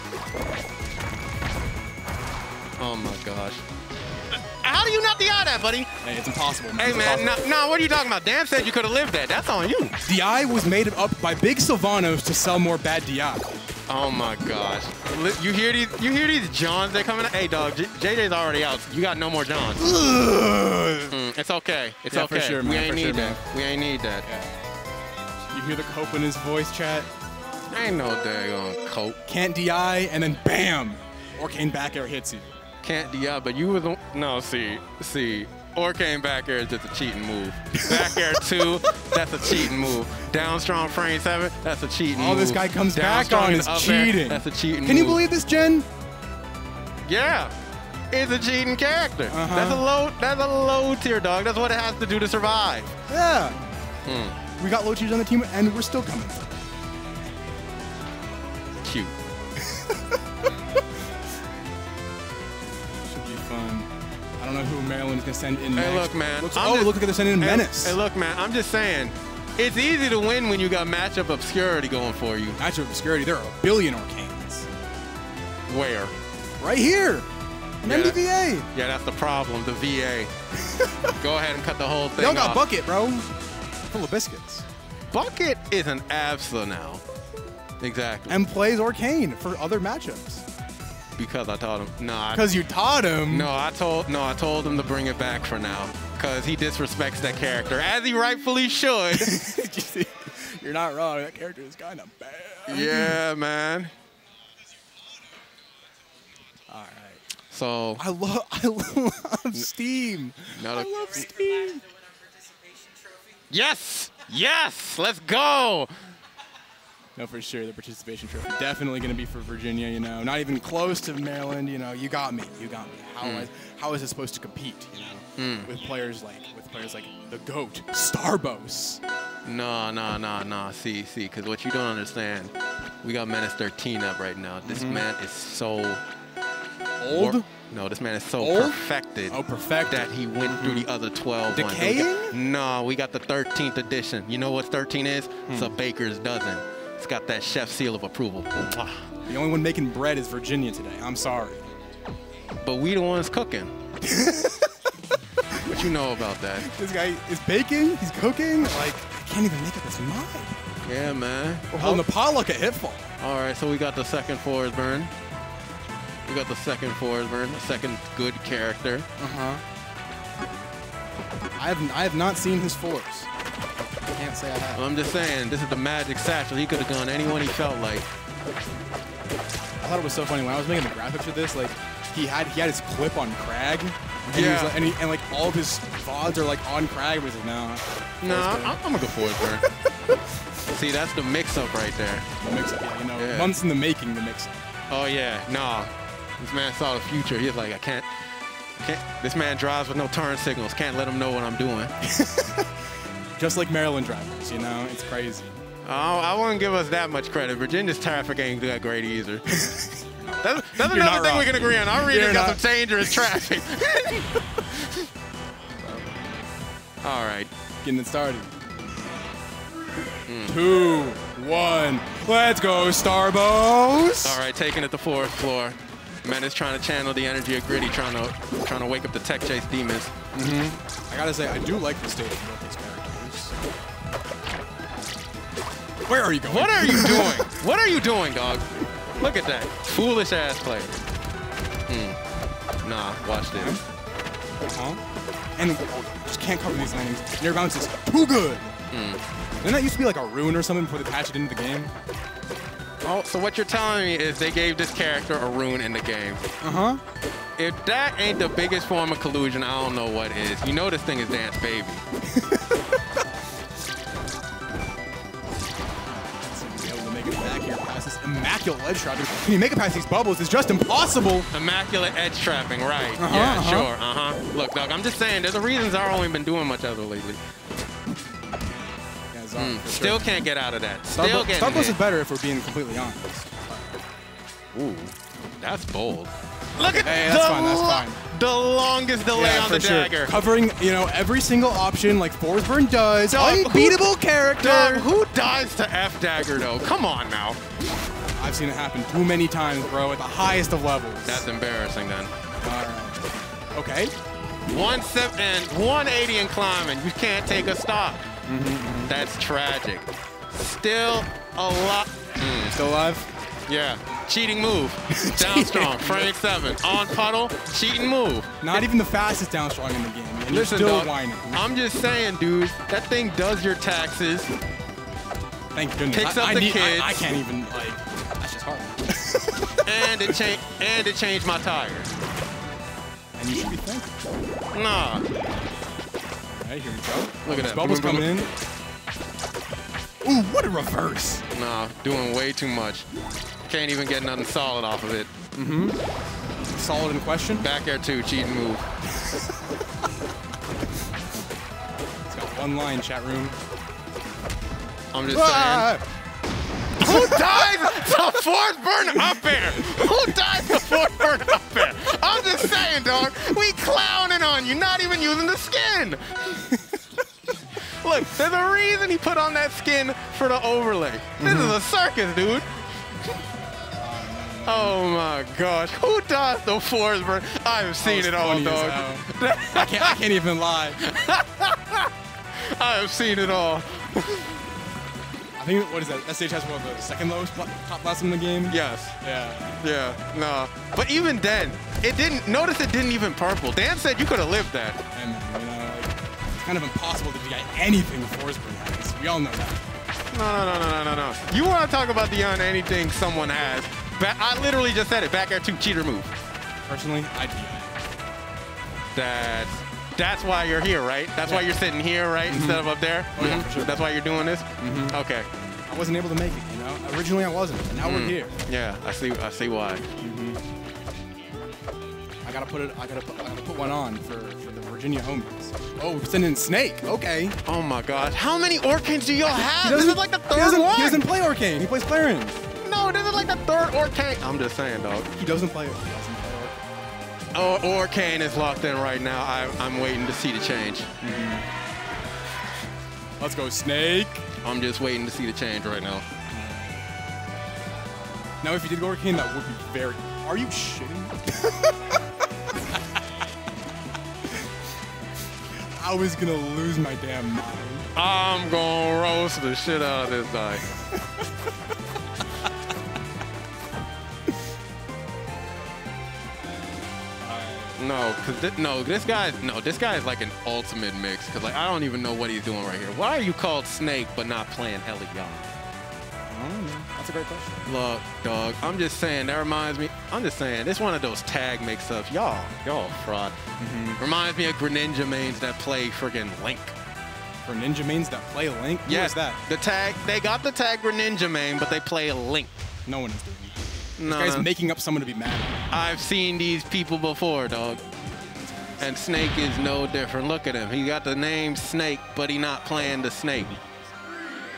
Oh my gosh. How do you not DI that, buddy? Hey, it's impossible, man. Hey man, no, no, what are you talking about? Dan said you could have lived that. That's on you. DI was made up by Big Sylvanos to sell more bad DI. Oh my gosh. You hear these you hear these Johns they're coming out? Hey dog, J- JJ's already out. You got no more Johns. Mm, it's okay. It's Yeah, for okay. sure, we ain't for need sure, that. We ain't need that. You hear the cope in his voice chat? Ain't no daggone cope. Can't DI, and then BAM! Orcane back air hits you. Can't DI, but you was the no. See, see. Orcane back air is just a cheating move. Back air two, that's a cheating move. Down strong frame seven, that's a cheating All move. this guy comes Down back strong on is up air, cheating. that's a cheating Can you believe this, Jen? Yeah. It's a cheating character. Uh-huh. That's a low that's a low tier dog. That's what it has to do to survive. Yeah. Hmm. We got low tiers on the team, and we're still coming. Cute. don't know who Maryland's gonna send in Hey, next. look, man. Looks, oh, just- look like they're sending in Hey, Menace. Hey, look, man. I'm just saying, it's easy to win when you got matchup obscurity going for you. Matchup obscurity. There are a billion Orcanes. Where? Right here. An Yeah. MDVA. Yeah, that's the problem. The VA. Go ahead and cut the whole They thing don't got off. bucket, bro. Full of biscuits. Bucket is an ABSA now. Exactly. And plays Orcane for other matchups. Because I taught him. No, Because you taught him. no, I told no, I told him to bring it back for now. Cause he disrespects that character as he rightfully should. You're not wrong. That character is kind of bad. yeah, man. All right. So I love I love Steam. Now I love Steam. yes, yes, let's go. No, for sure, the participation trophy definitely going to be for Virginia. You know, not even close to Maryland. You know, you got me. You got me. How Hmm. is how is it supposed to compete? You know, with players like with players like the goat Starbos. No, no, no, no. See, see, because what you don't understand, we got Menace 13 up right now. This man is so Old. No, this man is so Old? perfected. Oh, perfected. That he went through the other 12 ones. We got- Decaying? no, we got the 13th edition. You know what 13 is? It's a Hmm. baker's dozen. It's got that chef seal of approval. The only one making bread is Virginia today. I'm sorry. But we the ones cooking. what you know about that? This guy is baking. He's cooking. Like I can't even make up his mind. Yeah, man. We're holding a potluck at Hitfall. All right, so we got the second Forsburn. We got the second Forsburn, the second good character. Uh huh. I have I have not seen his force. I can't say I have. I'm just saying, this is the magic satchel. He could have gone anyone he felt like. I thought it was so funny when I was making the graphics for this. Like, he had he had his clip on Kragg. And he was Yeah. like, and, he, and like all of his VODs are like on Kragg. But he's like, no. No, I'm, I'm gonna go Forsburn. See, that's the mix-up right there. The mix up, yeah, you know, Yeah. months in the making, the mix up. Oh yeah, nah. This man saw the future. He was like, I can't, can't. This man drives with no turn signals. Can't let him know what I'm doing. Just like Maryland drivers, you know, it's crazy. Oh, I wouldn't give us that much credit. Virginia's traffic ain't that great either. that's that's another thing wrong. we can agree on. Our region got not- some dangerous traffic. All right. Getting it started. Hmm. Two, one, let's go, Starbos! All right, taking it to fourth floor. Man is trying to channel the energy of Gritty, trying to trying to wake up the tech chase demons. Mm-hmm. I gotta say, I do like the stage Where are you going? What are you doing? what are you doing, dog? Look at that. Foolish ass play. Hmm. Nah, watch this. Huh? And just can't cover these landings. And your bounce is too good. Didn't that used to be like a rune or something before they patched it into the game? Oh, so what you're telling me is they gave this character a rune in the game. Uh huh. If that ain't the biggest form of collusion, I don't know what is. You know this thing is Dance Baby. immaculate ledge trapping. Can you make it past these bubbles? It's just impossible. Immaculate edge trapping, right. Uh-huh, yeah, uh-huh. sure, uh-huh. Look, dog, I'm just saying, there's a reason Zara only been doing much other lately. Yeah, Zara, for Still can't get out of that. Still getting Starbucks is better if we're being completely honest. Ooh, that's bold. Look at Hey, that's the, fine, that's fine. the longest delay Yeah, on the sure. dagger. Covering, you know, every single option like Forsburn does. Dog, who- Unbeatable character. Who dies to F dagger though? Come on now. I've seen it happen too many times, bro, at the highest of levels. That's embarrassing then. Right. Okay. One step and 180 and climbing. You can't take a stop. Mm-hmm, That's tragic. Still a lot. Mm, Still alive? yeah. Cheating move. Down strong. Frame seven. On puddle. Cheating move. Not even the fastest down strong in the game. And Listen, you're still dog, whining. I'm just saying, dude. That thing does your taxes. Thank goodness. picks I, up I the need, kids. I, I can't even, like, that's and it changed. And it changed my tires. and you should be thankful. Nah. All right, here we go. Look at These that. Bubbles Boom, boom, coming in. Ooh, what a reverse. Nah. Doing way too much. Can't even get nothing solid off of it. Mm-hmm. Solid in question. Back air two. Cheating move. It's got one line, chat room. I'm just saying. Who dies the Forsburn up air? Who dies to Forsburn up air? I'm just saying, dog. We clowning on you, not even using the skin. Look, there's a reason he put on that skin for the overlay. This is a mm-hmm. circus, dude. Oh my gosh. Who does the Forsburn? I've seen it all, dog. I can't, I can't even lie. I have seen it all. I think, what is that? That stage has one of the second lowest top blast in the game? Yes. Yeah. Yeah, no. But even then, it didn't, notice it didn't even purple. Dan said you could have lived that. And, you know, like, it's kind of impossible to get anything with Forsburn has. We all know that. No, no, no, no, no, no, no. You want to talk about the on anything someone has. Ba- I literally just said it. Back air two cheater move. Personally, I'd be That's, that's why you're here, right? That's why you're sitting here, right? Mm-hmm. Instead of up there? Oh, yeah, for sure. That's why you're doing this? Mm-hmm. Okay. I wasn't able to make it, you know? Originally I wasn't, and now Mm. we're here. Yeah, I see, I see why. Mm-hmm. I gotta put it, I gotta put, I gotta put one on for, for the Virginia homies. Oh, we're sending Snake, okay. Oh my gosh. How many Orcanes do y'all have? This is like the third doesn't, one. He doesn't play Orcane, he plays Clairen. no, this is like the third Orcane. I'm just saying, dog. He doesn't play, he Orcane. Or, Kane is locked in right now. I, I'm waiting to see the change. Mm-hmm. Let's go, Snake. I'm just waiting to see the change right now. Now, if you did go Orcane, that would be very. Are you shitting? I was gonna lose my damn mind. I'm gonna roast the shit out of this guy. No, cause thi- no, this guy, no, this guy is like an ultimate mix. Cause like I don't even know what he's doing right here. Why are you called Snake but not playing Elliana? don't know. That's a great question. Look, dog, I'm just saying, that reminds me, I'm just saying, it's one of those tag mix-ups. Y'all, y'all fraud. Mm-hmm. Reminds me of Greninja mains that play friggin' Link. For ninja mains that play Link, who Yes, is that? The tag, they got the tag Greninja main, but they play Link. No one is doing. No, This guy's making up someone to be mad. I've seen these people before, dog. And Snake is no different. Look at him. He got the name Snake, but he not playing the Snake.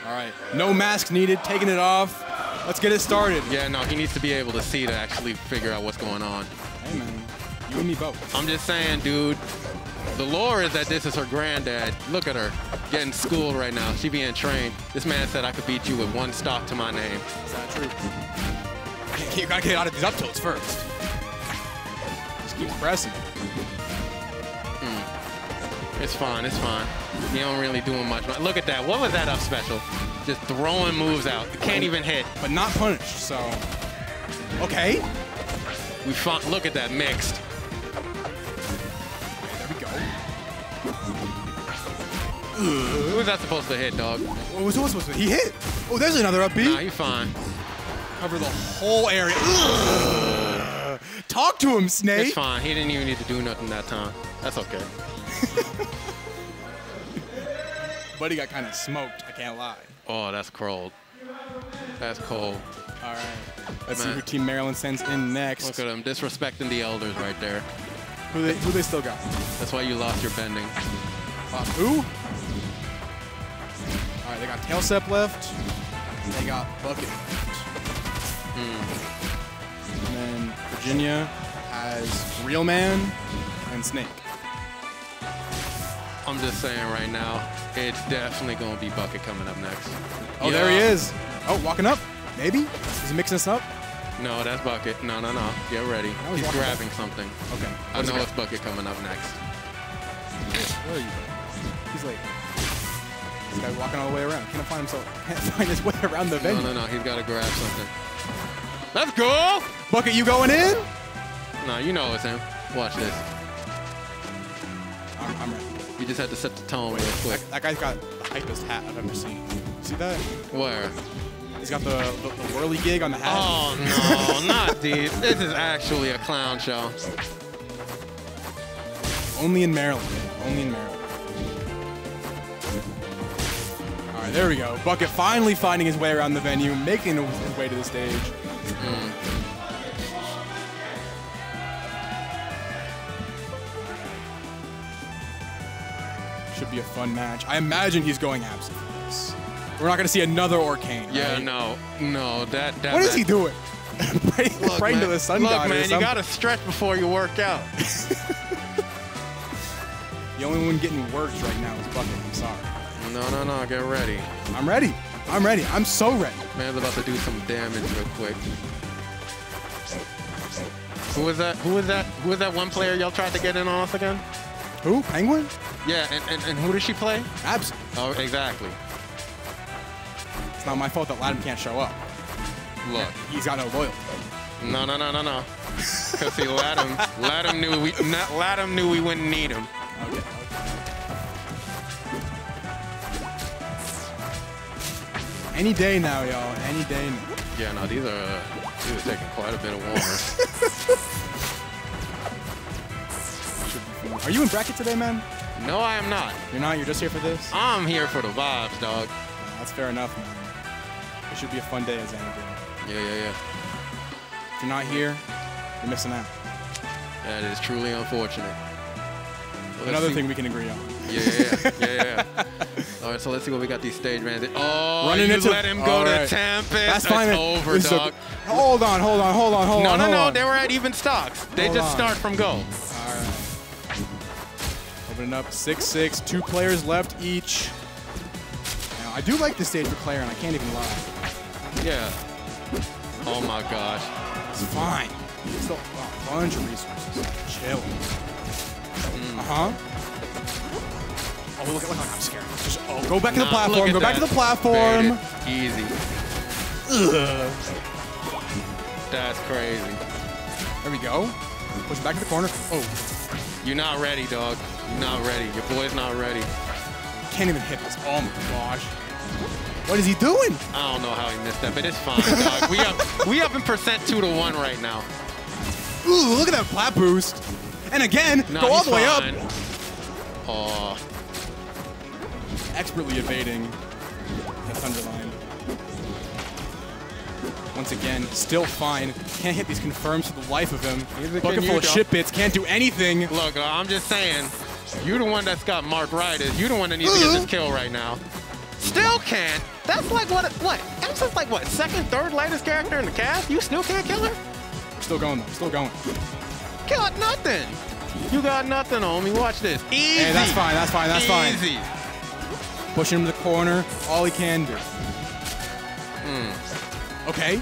All right, no mask needed. Taking it off. Let's get it started. Yeah, no, he needs to be able to see to actually figure out what's going on. Hey man, you and me both. I'm just saying, dude. The lore is that this is her granddad. Look at her, getting schooled right now. She being trained. This man said I could beat you with one stock to my name. Is that true? You gotta get out of these up tilts first. Just keep pressing. Hmm. It's fine, it's fine. He don't really doing much. Look at that. What was that up special? Just throwing moves out. Can't even hit. but not punished. So, okay, We found, look at that mixed. there we go. Who was that supposed to hit, dog? What was what supposed to? He hit. Oh, there's another up B. Nah, he fine. Cover the whole area. Ugh. Talk to him, Snake. It's fine. He didn't even need to do nothing that time. That's okay. Buddy got kind of smoked. I can't lie. Oh, that's cold. That's cold. All right. Let's see who Team Maryland sends in next. Look at him disrespecting the elders right there. Who they, who they still got? That's why you lost your bending. Uh, who? All right, they got Tailstep left. They got Bucket. Hmm. And then Virginia has Real Man and Snake. I'm just saying right now, it's definitely going to be Bucket coming up next. Oh, there he is. Oh, walking up. Maybe? Is he mixing us up? No, that's Bucket. No, no, no. Get ready. He's grabbing something. Okay. I know it's Bucket coming up next. Where are you? He's like. This guy walking all the way around. Can't find himself. Can't find his way around the venue. No, no, no. He's got to grab something. Let's go! Bucket, you going in? No, you know it's him. Watch this. I'm, I'm ready. You just had to set the tone real quick. That guy's got the hypest hat I've ever seen. See that? Where? He's got the, the, the whirly gig on the hat. Oh, no, not these. This is actually a clown show. Only in Maryland. Only in Maryland. There we go. Bucket finally finding his way around the venue, making his way to the stage. Hmm. Should be a fun match. I imagine he's going absent for this. We're not going to see another Orcane. Yeah, right? no, no, that that. What is that- he doing? praying Look, praying to man, the sun look, god. or man, you gotta stretch before you work out. The only one getting worked right now is Bucket. I'm sorry. No, no, no, get ready. I'm ready. I'm ready. I'm so ready. Man's about to do some damage real quick. Who is that? Who is that? Who is that one player y'all tried to get in on us again? Who? Penguin? Yeah, and, and, and who does she play? Absent. Oh, exactly. It's not my fault that Latham can't show up. Look. He's got no loyalty. No, no, no, no, no. Cause see, Latham, Latham knew we, not, Latham knew we wouldn't need him. Okay. Any day now, y'all. Any day now. Yeah, no, these are uh, these are taking quite a bit of warmer. Should be fun. Are you in bracket today, man? no, I am not. You're not. You're just here for this. I'm here for the vibes, dog. That's fair enough, man. It should be a fun day as any day. Yeah, yeah, yeah. If you're not here, you're missing out. That is truly unfortunate. Another see- thing we can agree on. Yeah, yeah, yeah, yeah. All right, so let's see what we got these stage mans. Oh, Running you into- let him go All to right. Tempest. That's fine. It's over, This is a- hold on, hold on, hold on, hold no, on. no, no, no. They were at even stocks. They Hold just on. start from go. All right. Opening up 6-6, two players left each. Now, I do like this stage for Claire, and I can't even lie. Yeah. Oh my gosh. It's fine. Still a bunch of resources. Chill. Uh-huh. Oh, look, look, look, I'm scared. Just, oh, go back to the platform. at Go back to the platform. Easy. Ugh. That's crazy. There we go. Push it back to the corner. Oh, You're not ready, dog. You're not ready. Your boy's not ready. can't even hit this. Oh my gosh. What is he doing? I don't know how he missed that, but it's fine, dog. We up, we up in percent two to one right now. Ooh, look at that plat boost. And again, No, go all the way fine. up. Oh, Expertly evading the Thunderline. Once again, still fine. Can't hit these confirms for the life of him. Bucket full of shit bits, can't do anything. look, uh, I'm just saying, you're the one that's got Mark Riders. You're the one that needs to get this kill right now. Still can't. That's like what? What? Absa's like what? Second, third lightest character in the cast. You still can't kill her? We're still going though, still going. Got nothing. You got nothing, homie. Watch this. Easy. Hey, that's fine, that's fine, that's fine. Easy. Pushing him to the corner, all he can do. Hmm. Okay.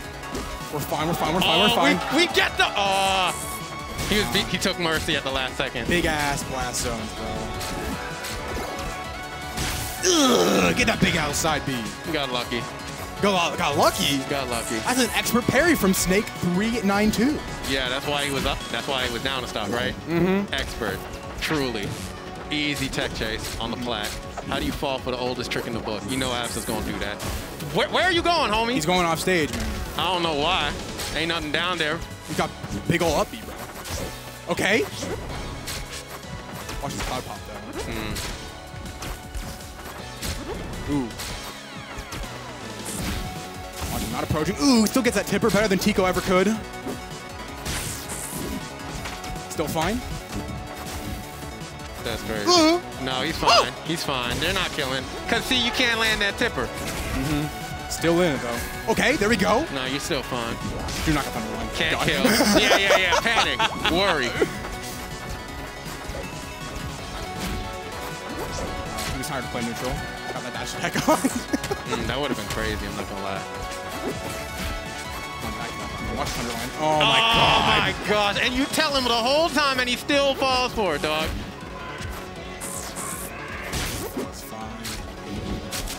We're fine, we're fine, we're fine, we're Oh, fine. we, we get the. Oh. He was beat, he took mercy at the last second. Big ass blast zones, bro. Ugh, get that big outside B. He got lucky. Got, got lucky. Got lucky. That's an expert parry from Snake 392. Yeah, that's why he was up. That's why he was down to stop, right? Mm-hmm. Expert. Truly. Easy tech chase on the plat. How do you fall for the oldest trick in the book? You know Abs is gonna do that. Where, where are you going, homie? He's going off stage, man. I don't know why. Ain't nothing down there. He's got big ol' up B, bro. Okay. Watch this cloud pop, though. Ooh. Not approaching. Ooh, still gets that tipper better than Tico ever could. Still fine. That's crazy. Ooh. No, he's fine. He's fine. They're not killing. Cause see, you can't land that tipper. Still in though. Okay, there we go. No, you're still fine. Do not get thunder one. Can't God. kill. yeah, yeah, yeah. Panic. Worry. He was tired to play neutral. Got that dash attack on. Mm, that would have been crazy. I'm not gonna lie. Come back now. Watch Thunderline. Oh my oh god. my gosh! And you tell him the whole time, and he still falls for it, dog.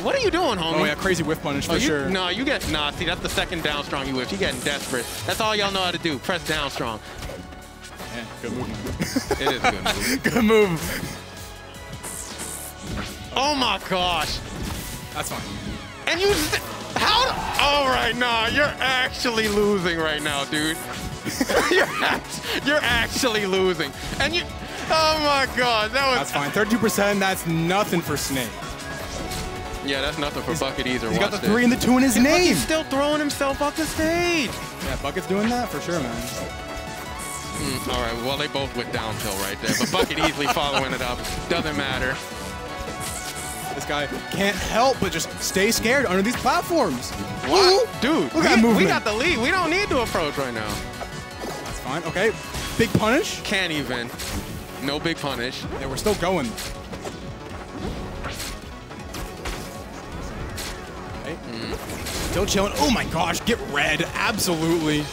What are you doing, homie? Oh yeah, crazy whiff punish oh, for Oh, you, sure. No, you get nah. See, that's the second down strong you whipped. You getting desperate. That's all y'all know how to do. Press down strong. Yeah, good move. It is a good move. good move. Oh my gosh! That's fine. And you, how? All right, nah. You're actually losing right now, dude. you're, act- you're actually losing. And you. Oh my god, that was. That's fine. 32%, that's nothing for Snake. Yeah, that's nothing for Bucket either. He's got the three this. and the two in his Look, name. He's still throwing himself off the stage. Yeah, Bucket's doing that for sure, man. Mm, all right, well, they both went downhill right there, but Bucket easily following it up. Doesn't matter. This guy can't help but just stay scared under these platforms. What? Ooh, Dude, look we, at that movement. we got the lead. We don't need to approach right now. That's fine. Okay, big punish. Can't even. No big punish. Yeah, we're still going. Okay. Mm. Still chilling. Oh my gosh, get red. Absolutely.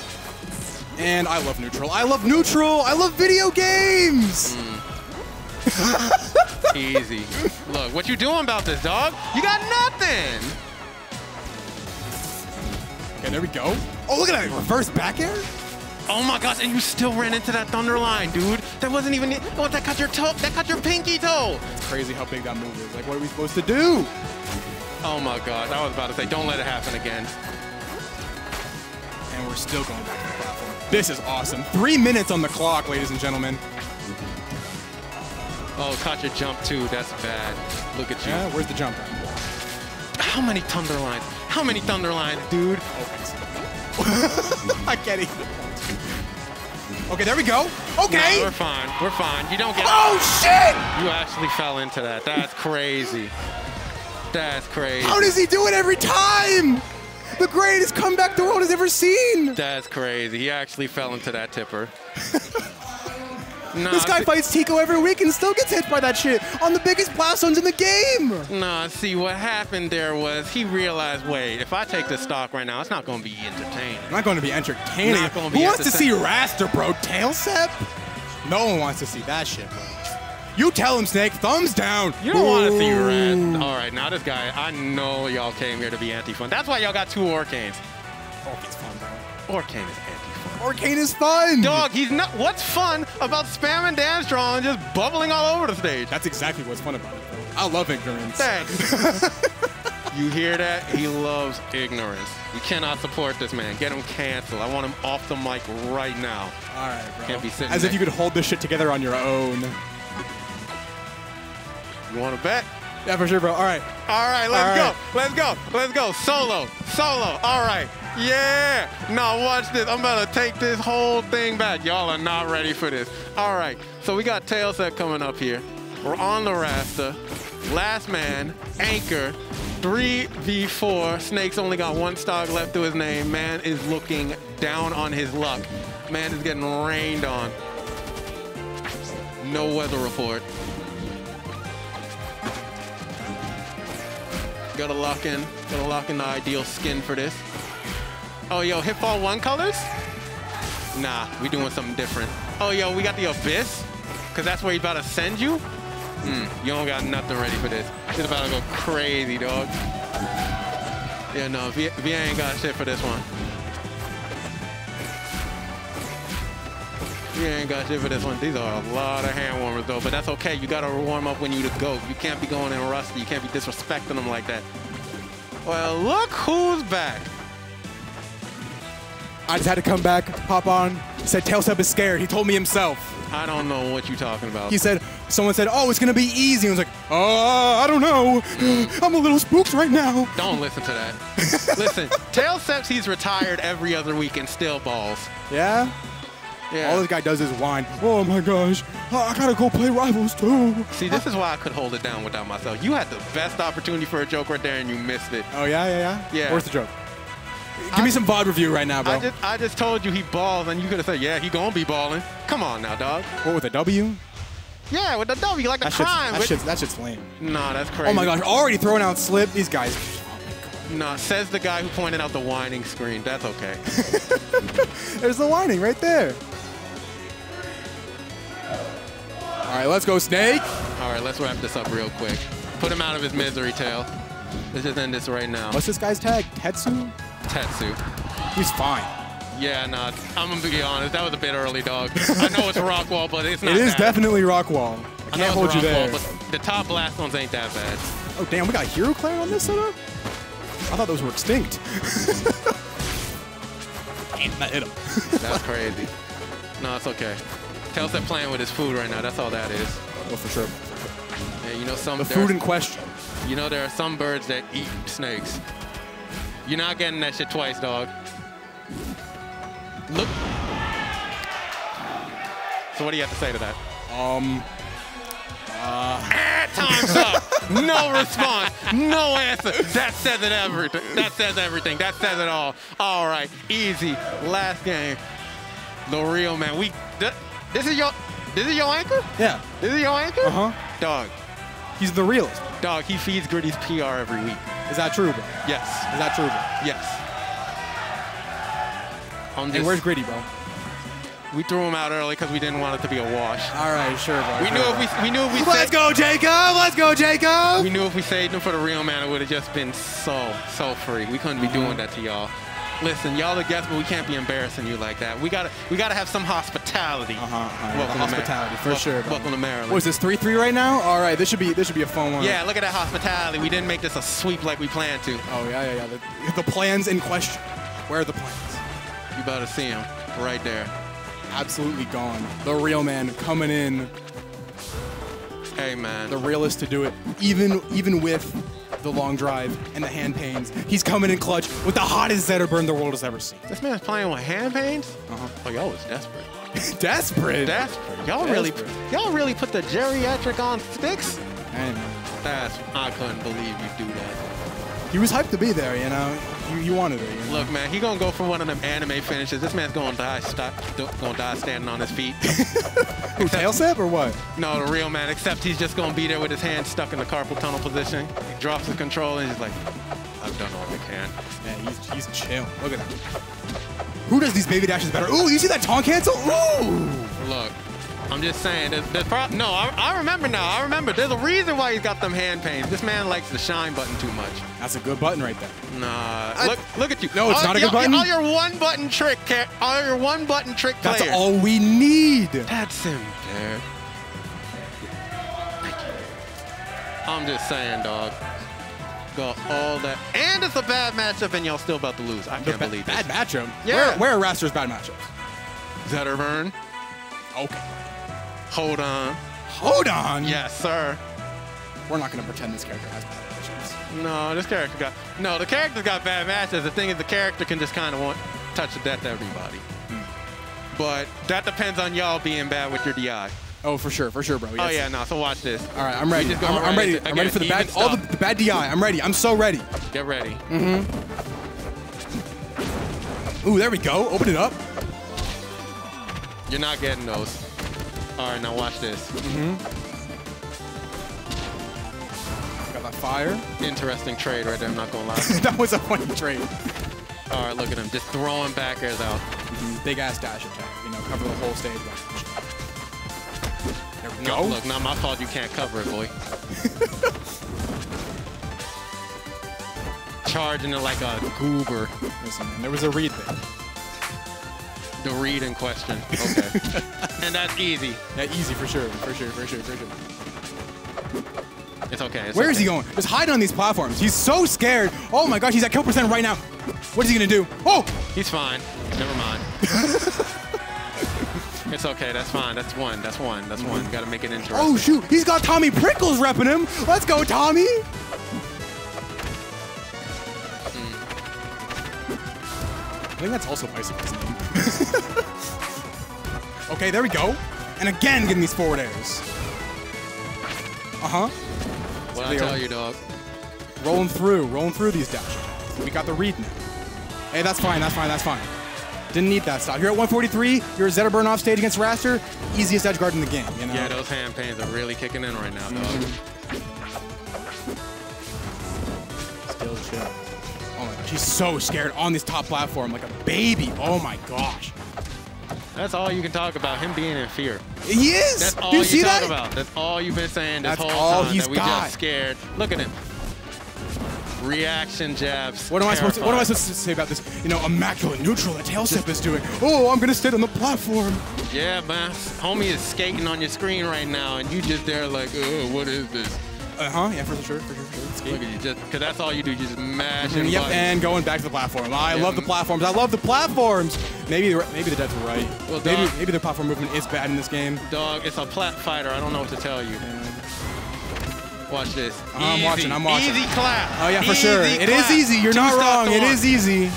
And I love neutral. I love neutral. I love video games. Mm. Easy. Look, what you doing about this, dog? You got nothing. Okay, there we go. Oh, look at that reverse back air. Oh my gosh, and you still ran into that thunder line, dude. That wasn't even. Oh, that cut your toe. That cut your pinky toe. It's crazy how big that move is. Like, what are we supposed to do? Oh my gosh, I was about to say, don't let it happen again. And we're still going back to the platform. This is awesome. Three minutes on the clock, ladies and gentlemen. Oh, caught your jump too. That's bad. Look at you. Yeah, where's the jump? How many Thunderlines? How many Thunderlines, dude? I can't even. Okay, there we go. No, Okay. we're fine. We're fine. You don't get. oh shit! You actually fell into that. That's crazy. That's crazy. How does he do it every time? The greatest comeback the world has ever seen. That's crazy. He actually fell into that tipper. nah, This guy fights Tico every week and still gets hit by that shit on the biggest blast zones in the game. Nah, see what happened there was he realized, wait, if I take this stock right now, it's not going to be entertaining. Not going to be entertaining. Not gonna be Who wants to see. Wrastor, bro? Tailstep? No one wants to see that shit, bro. You tell him, Snake. Thumbs down. You don't want to see red. All right, now this guy, I know y'all came here to be anti-fun. That's why y'all got two Orcanes. Orcane's fun, bro. Orcane is anti-fun. Orcane is fun. Dog, he's not. What's fun about spamming dance strong and just bubbling all over the stage? That's exactly what's fun about it, bro. I love ignorance. Thanks. You hear that? He loves ignorance. You cannot support this man. Get him canceled. I want him off the mic right now. All right, bro. Can't be sitting As if you could hold this shit together on your own. You want to bet? Yeah, for sure, bro. All right. All right, let's All right. go. Let's go. Let's go. Solo. Solo. All right. Yeah. Now watch this. I'm about to take this whole thing back. Y'all are not ready for this. All right. So we got Tailstep coming up here. We're on the Rasta. Last man, anchor, 3v4. Snake's only got one stock left to his name. Man is looking down on his luck. Man is getting rained on. No weather report. Gotta lock in. Gotta lock in the ideal skin for this. Oh, yo, Hitfall 1 colors? Nah, we doing something different. Oh, yo, we got the Abyss? Because that's where he's about to send you? Hmm, you don't got nothing ready for this. It's about to go crazy, dog. Yeah, no, V, ain't got shit for this one. V ain't got shit for this one. These are a lot of hand warmers, though, but that's okay. You gotta warm up when you the GOAT. You can't be going in rusty. You can't be disrespecting them like that. Well, look who's back. I just had to come back, pop on. He said Tailstep is scared. He told me himself. I don't know what you're talking about. He said, someone said, oh, it's going to be easy. I was like, oh, I don't know. I'm a little spooked right now. Don't listen to that. listen, Tail says he's retired every other week and still balls. Yeah? Yeah. All this guy does is whine. Oh my gosh, I gotta go play Rivals too. See, this is why I could hold it down without myself. You had the best opportunity for a joke right there and you missed it. Oh yeah, yeah, yeah. Yeah. Where's the joke? Give me some VOD review right now, bro. I just, I just told you he balls, and you could have said, "Yeah, he gonna be balling." Come on now, dog. what with a W? Yeah, with the W, like the That shit's, crime. that shit's, that shit's lame. Nah, that's crazy. Oh my gosh, already throwing out slip. These guys. Nah, says the guy who pointed out the whining screen. That's okay. There's the whining right there. All right, let's go, Snake. All right, let's wrap this up real quick. Put him out of his misery, tail. Let's just end this right now. What's this guy's tag? Tetsu? Tetsu. He's fine. Yeah, nah, I'm gonna be honest. That was a bit early, dog. I know it's Rockwall, but it's not. It is that. definitely Rockwall. I I can't hold you there. but the top blast ones ain't that bad. Oh damn, we got Hero Clan on this setup? I thought those were extinct. damn, that hit him. That's crazy. No, it's okay. Tails that playing with his food right now. That's all that is. Oh, for sure. Yeah, you know some. The there are- food in question. You know there are some birds that eat snakes. You're not getting that shit twice, dog. Look. So what do you have to say to that? Um, Ah, time's up. No response. No answer. That says it everything. That says everything. That says it all. All right. Easy. Last game. The real man. We. th- This is your. This is your anchor. yeah, This is your anchor. Uh-huh. Dog. He's the realist. Dog. He feeds Gritty's PR every week. Is that true, bro? Yes. Is that true, bro? Yes. I'm just, where's Gritty, bro? we threw him out early because we didn't want it to be a wash. All right, sure, bro. We knew if we we knew if we Let's go, Jacob! Let's go, Jacob! we knew if we saved him for the real man, it would have just been so so free. We couldn't be doing that to y'all. Listen, y'all the guests, but we can't be embarrassing you like that. We gotta we gotta have some hospitality. Uh-huh, uh-huh. Welcome to Mar- hospitality, for sure, bro. Welcome to Maryland. What is this, 3-3 right now? All right, this should be this should be a fun one. Yeah, look at that hospitality. We didn't make this a sweep like we planned to. Oh, yeah, yeah, yeah. The, the plans in question. Where are the plans? You better see him right there. Absolutely gone. The real man coming in, Hey man. the realist to do it, even even with the long drive and the hand pains. He's coming in clutch with the hottest Zetterburn the world has ever seen. this man's playing with hand pains? Uh-huh. Oh, y'all was desperate. Desperate. Desperate. Y'all really, y'all really put the geriatric on sticks? Man. That's, I couldn't believe you do that. He was hyped to be there, you know. He, he wanted it. You know? Look, man, he gonna go for one of them anime finishes. This man's gonna die, stop, gonna die standing on his feet. Who, Tailstep or what? no, the real man. Except he's just gonna be there with his hand stuck in the carpal tunnel position. He drops the control and he's like, I've done all I can. Yeah, he's, he's chill. Look at that. Who does these baby dashes better? Ooh, you see that taunt cancel? Ooh! Look, I'm just saying. There's, there's prob- no, I, I remember now. I remember. There's a reason why he's got them hand pains. This man likes the shine button too much. That's a good button right there. Nah, look, look at you. No, it's All- not a good button? All your one button trick, all your one button trick That's all we need. That's him there. I'm just saying, dog. got all that. And it's a bad matchup, and y'all still about to lose. I can't believe bad matchup. Yeah. Where, where are Wrastor's bad matchups? Zetterburn, Okay. Hold on. Hold on. Yes, sir. We're not going to pretend this character has bad matchups. No, this character got no. The character's got bad matches. The thing is, the character can just kind of want touch the death everybody. Hmm. But that depends on y'all being bad with your DI. Oh, for sure, for sure, bro. Oh yeah, no. So watch this. All right, I'm ready. I'm, I'm ready. into- I'm ready for the bad, all the, the bad DI. I'm ready. I'm so ready. Get ready. Mm-hmm. Ooh, there we go. Open it up. You're not getting those. All right, now watch this. Mm-hmm. Got that fire. Interesting trade right there. I'm not gonna lie. that was a funny trade. All right, look at him, just throwing back airs out. Mm-hmm. Big ass dash attack. You know, cover the whole stage. There we No, go. look, not my fault. You can't cover it, boy. Charging it like a goober. Listen, man, there was a read there. The read in question. Okay. and that's easy. Yeah, easy for sure, for sure, for sure, for sure. It's okay. It's Where is okay. he going? Just hide on these platforms. He's so scared. Oh my gosh, he's at kill percent right now. What is he gonna do? Oh! He's fine. Never mind. it's okay. That's fine. That's one. That's one. That's one. You gotta make it interesting. Oh shoot! He's got Tommy Prickles repping him. Let's go, Tommy. Hmm. I think that's also Bicycle's name. okay, there we go. And again, getting these forward airs. Uh huh. what I tell you, dog. Rolling through, rolling through these dash attacks. We got the read now. Hey, that's fine, that's fine, that's fine. Didn't need that stop. You're at 143. You're a Zetterburn off stage against Wrastor. Easiest edge guard in the game, you know? Yeah, those hand pains are really kicking in right now, dog. Still chill. Oh my gosh, he's so scared on this top platform like a baby. Oh my gosh. That's all you can talk about. Him being in fear. He is. That's all Do you you see talk that? about. That's all you've been saying this That's whole all time. he's that we got. just scared. Look at him. Reaction jabs. What am I supposed to, what am I supposed to say about this? You know, immaculate neutral that Tailstep is doing. Oh, I'm gonna sit on the platform. Yeah, man. Homie is skating on your screen right now, and you just there like, oh, what is this? Uh huh. Yeah, for sure, for sure, for sure. Skate. Look at you, just because that's all you do. You just mashing Yep, buttons. and going back to the platform. I Yeah. love the platforms. I love the platforms. Maybe the- maybe the devs are right. Well, maybe dog- maybe the platform movement is bad in this game. Dog, it's a plat fighter. I don't know what to tell you. Watch this. I'm Easy. watching, I'm watching. Easy clap. Oh yeah, for sure. Easy It is easy. You're Two not wrong. It easy.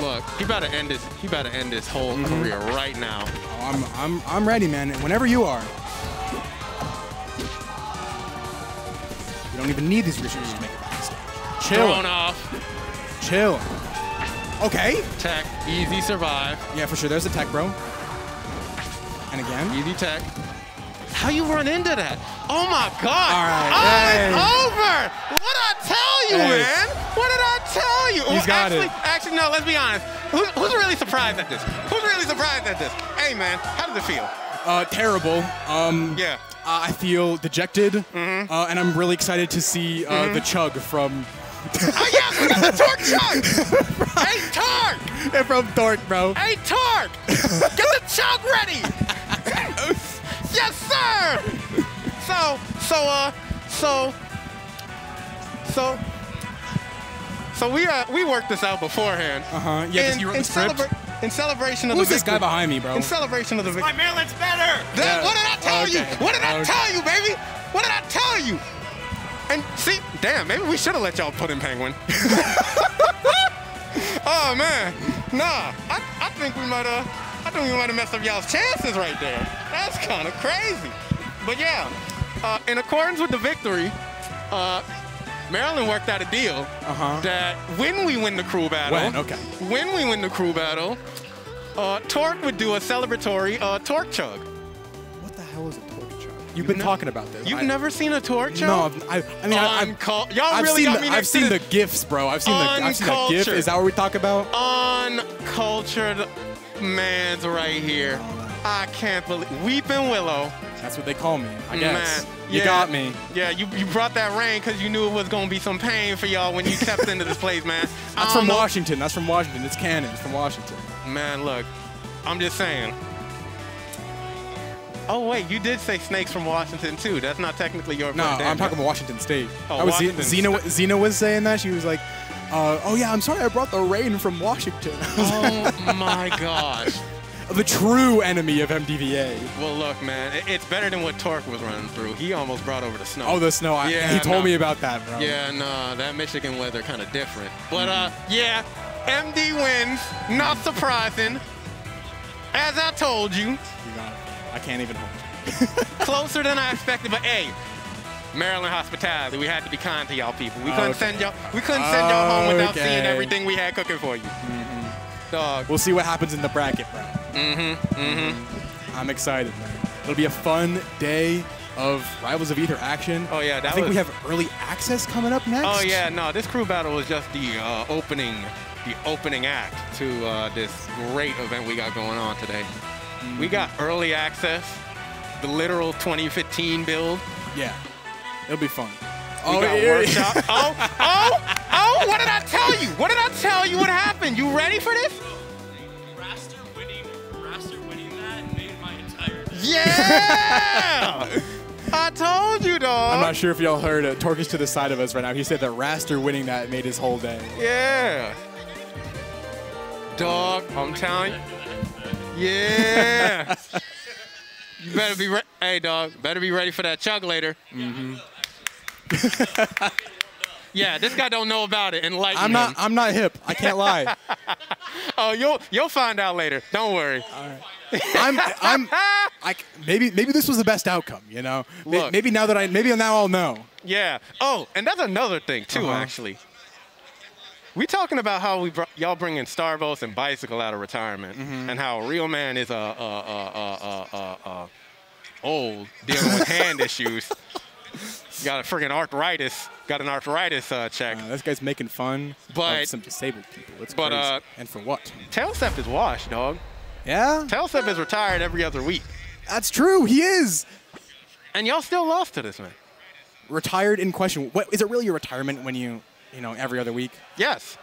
Look, he about to end this. He about to end this whole career right now. Oh, I'm I'm I'm ready, man. Whenever you are. Don't even need these resources to make it back stage. Chill. Thrown off. Chill. Okay. Tech. Easy survive. Yeah, for sure. There's the tech, bro. And again. Easy tech. How you run into that? Oh my God! All right, Oh, hey. it's over! What did I tell you, Hey. man? What did I tell you? He's got actually, it. Actually, no. Let's be honest. Who's, who's really surprised at this? Who's really surprised at this? Hey, man, how does it feel? Uh, terrible. Um, Yeah. Uh, I feel dejected, Mm-hmm. uh, and I'm really excited to see uh, the chug from Oh yes, we got the torque chug. hey, torque! from Dork, bro. Hey, torque! Get the chug ready. yes, sir. So, so, uh, so, so, so we uh we worked this out beforehand. Uh huh. Yeah, you wrote the script. Celebra- in celebration of Who's the victory. this guy behind me, bro? In celebration of the victory. My Maryland's better. That- Yeah. What did I tell you? What did I tell you, baby? What did I tell you? And see, damn, maybe we should have let y'all put in Penguin. oh man, nah. I, I think we might have. I think we might have messed up y'all's chances right there. That's kind of crazy. But yeah, uh, in accordance with the victory, uh, Maryland worked out a deal Uh-huh. that when we win the crew battle, When? Okay. when we win the crew battle, uh, Torque would do a celebratory uh, Torque chug. What the hell is a torque chug? You've been ne- talking about this. You've I- never seen a Torque chug? No, I've, I, I mean, I, I've, y'all I've really seen, got the, me I've seen to the the gifs, bro. I've seen the, I've seen the gif. Is that what we talk about? uncultured man's right here. I can't believe Weeping Willow. That's what they call me. I guess. Man, you yeah. got me. Yeah, you, you brought that rain because you knew it was gonna be some pain for y'all when you stepped into this place, man. That's from know- Washington. That's from Washington. It's canon. It's from Washington. Man, look, I'm just saying. Oh wait, you did say snakes from Washington too. That's not technically your No. I'm talking about Washington State. Oh, I was Washington Zena. Zena was saying that. She was like, uh, "Oh yeah, I'm sorry, I brought the rain from Washington." Oh my gosh. The true enemy of MDVA. Well, look, man, it's better than what Torque was running through. He almost brought over the snow. Oh, the snow. I, Yeah, he told no. me about that, bro. Yeah, no, that Michigan weather kind of different. But uh, yeah, MD wins. Not surprising. As I told you, You got it. I can't even hold. closer than I expected. But hey, Maryland hospitality. We had to be kind to y'all people. We couldn't Okay. send y'all. We couldn't send y'all home without seeing everything we had cooking for you. Dog. We'll see what happens in the bracket, bro. Mm-hmm. Mm-hmm. I'm excited, man. It'll be a fun day of Rivals of Aether action. Oh yeah, that I think was. we have early access coming up next. Oh yeah, no, this crew battle was just the uh, opening, the opening act to uh, this great event we got going on today. We got early access, the literal 2015 build. Yeah. It'll be fun. We got yeah. workshop. oh, oh, oh! What did I tell you? What did I tell you? What happened? You ready for this? Wrastor winning, Wrastor winning that made my entire day. Yeah! I told you, dog. I'm not sure if y'all heard uh, Torque is to the side of us right now. He said that Wrastor winning that made his whole day. Yeah. Dog, I'm telling you. Yeah. you better be ready. Hey, dog, better be ready for that chug later. Mm-hmm. yeah, this guy don't know about it. Enlighten I'm not. him. I'm not hip. I can't lie. Oh, you'll you'll find out later. Don't worry. I'm. I'm. I, maybe. Maybe this was the best outcome. You know. Look. Maybe now that I. Maybe now I'll know. Yeah. Oh, and that's another thing too. Uh-huh. Actually, we talking about how we brought, y'all bringing Starbucks and bicycle out of retirement, Mm-hmm. and how a real man is a uh uh uh uh uh, uh old dealing with hand issues. Got a friggin' arthritis. Got an arthritis uh, check. Uh, this guy's making fun But- of some disabled people. It's but, crazy. uh, and for what? Tailstep is washed, dog. Yeah. Tailstep is retired every other week, That's true. He is and y'all still lost to this man. retired in question. What is it really your retirement when you, you know, every other week? Yes.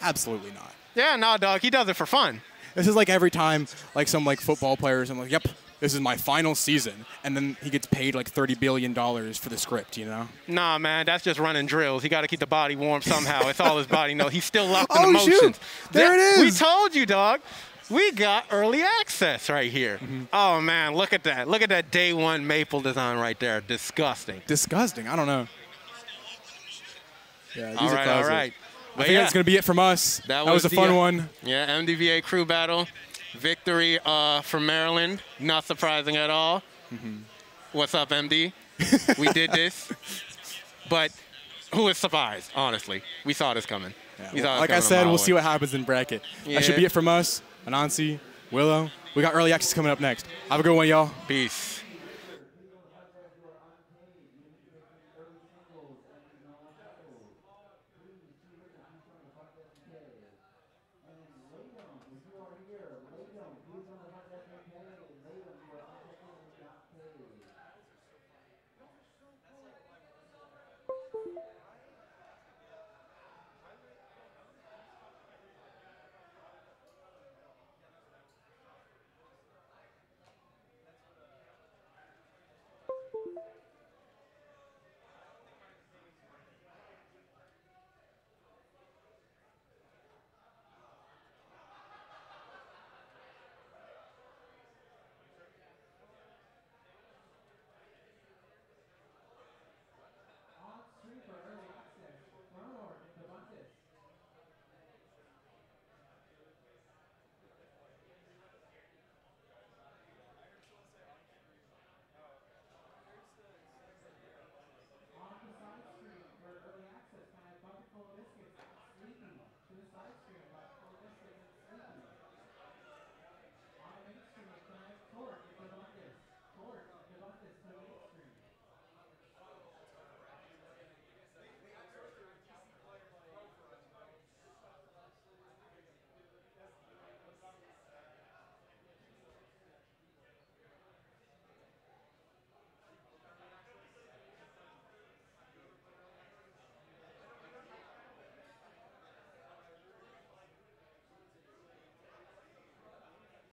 Absolutely not. Yeah, no, dog. He does it for fun. This is like every time, like some like football players. I'm like, yep, this is my final season, and then he gets paid like thirty billion dollars for the script. You know? Nah, man, that's just running drills. He got to keep the body warm somehow. It's all his body No, He's still locked in Oh, shoot. emotions. There it is. We told you, dog. We got early access right here. Mm-hmm. Oh man, look at that. Look at that day one Maypul design right there. Disgusting. Disgusting. I don't know. Yeah, these All are right, all classic. right. I But think yeah, that's gonna be it from us. That was, was a fun uh, one. yeah, MDVA crew battle. Victory uh, for Maryland. Not surprising at all. Mm-hmm. What's up, MD? we did this. But who is surprised, honestly? We saw this coming. Yeah, We well, like I said, we'll see what happens in bracket. That should be it from us. Anansi, Willow. We got early access coming up next. Have a good one, y'all. Peace.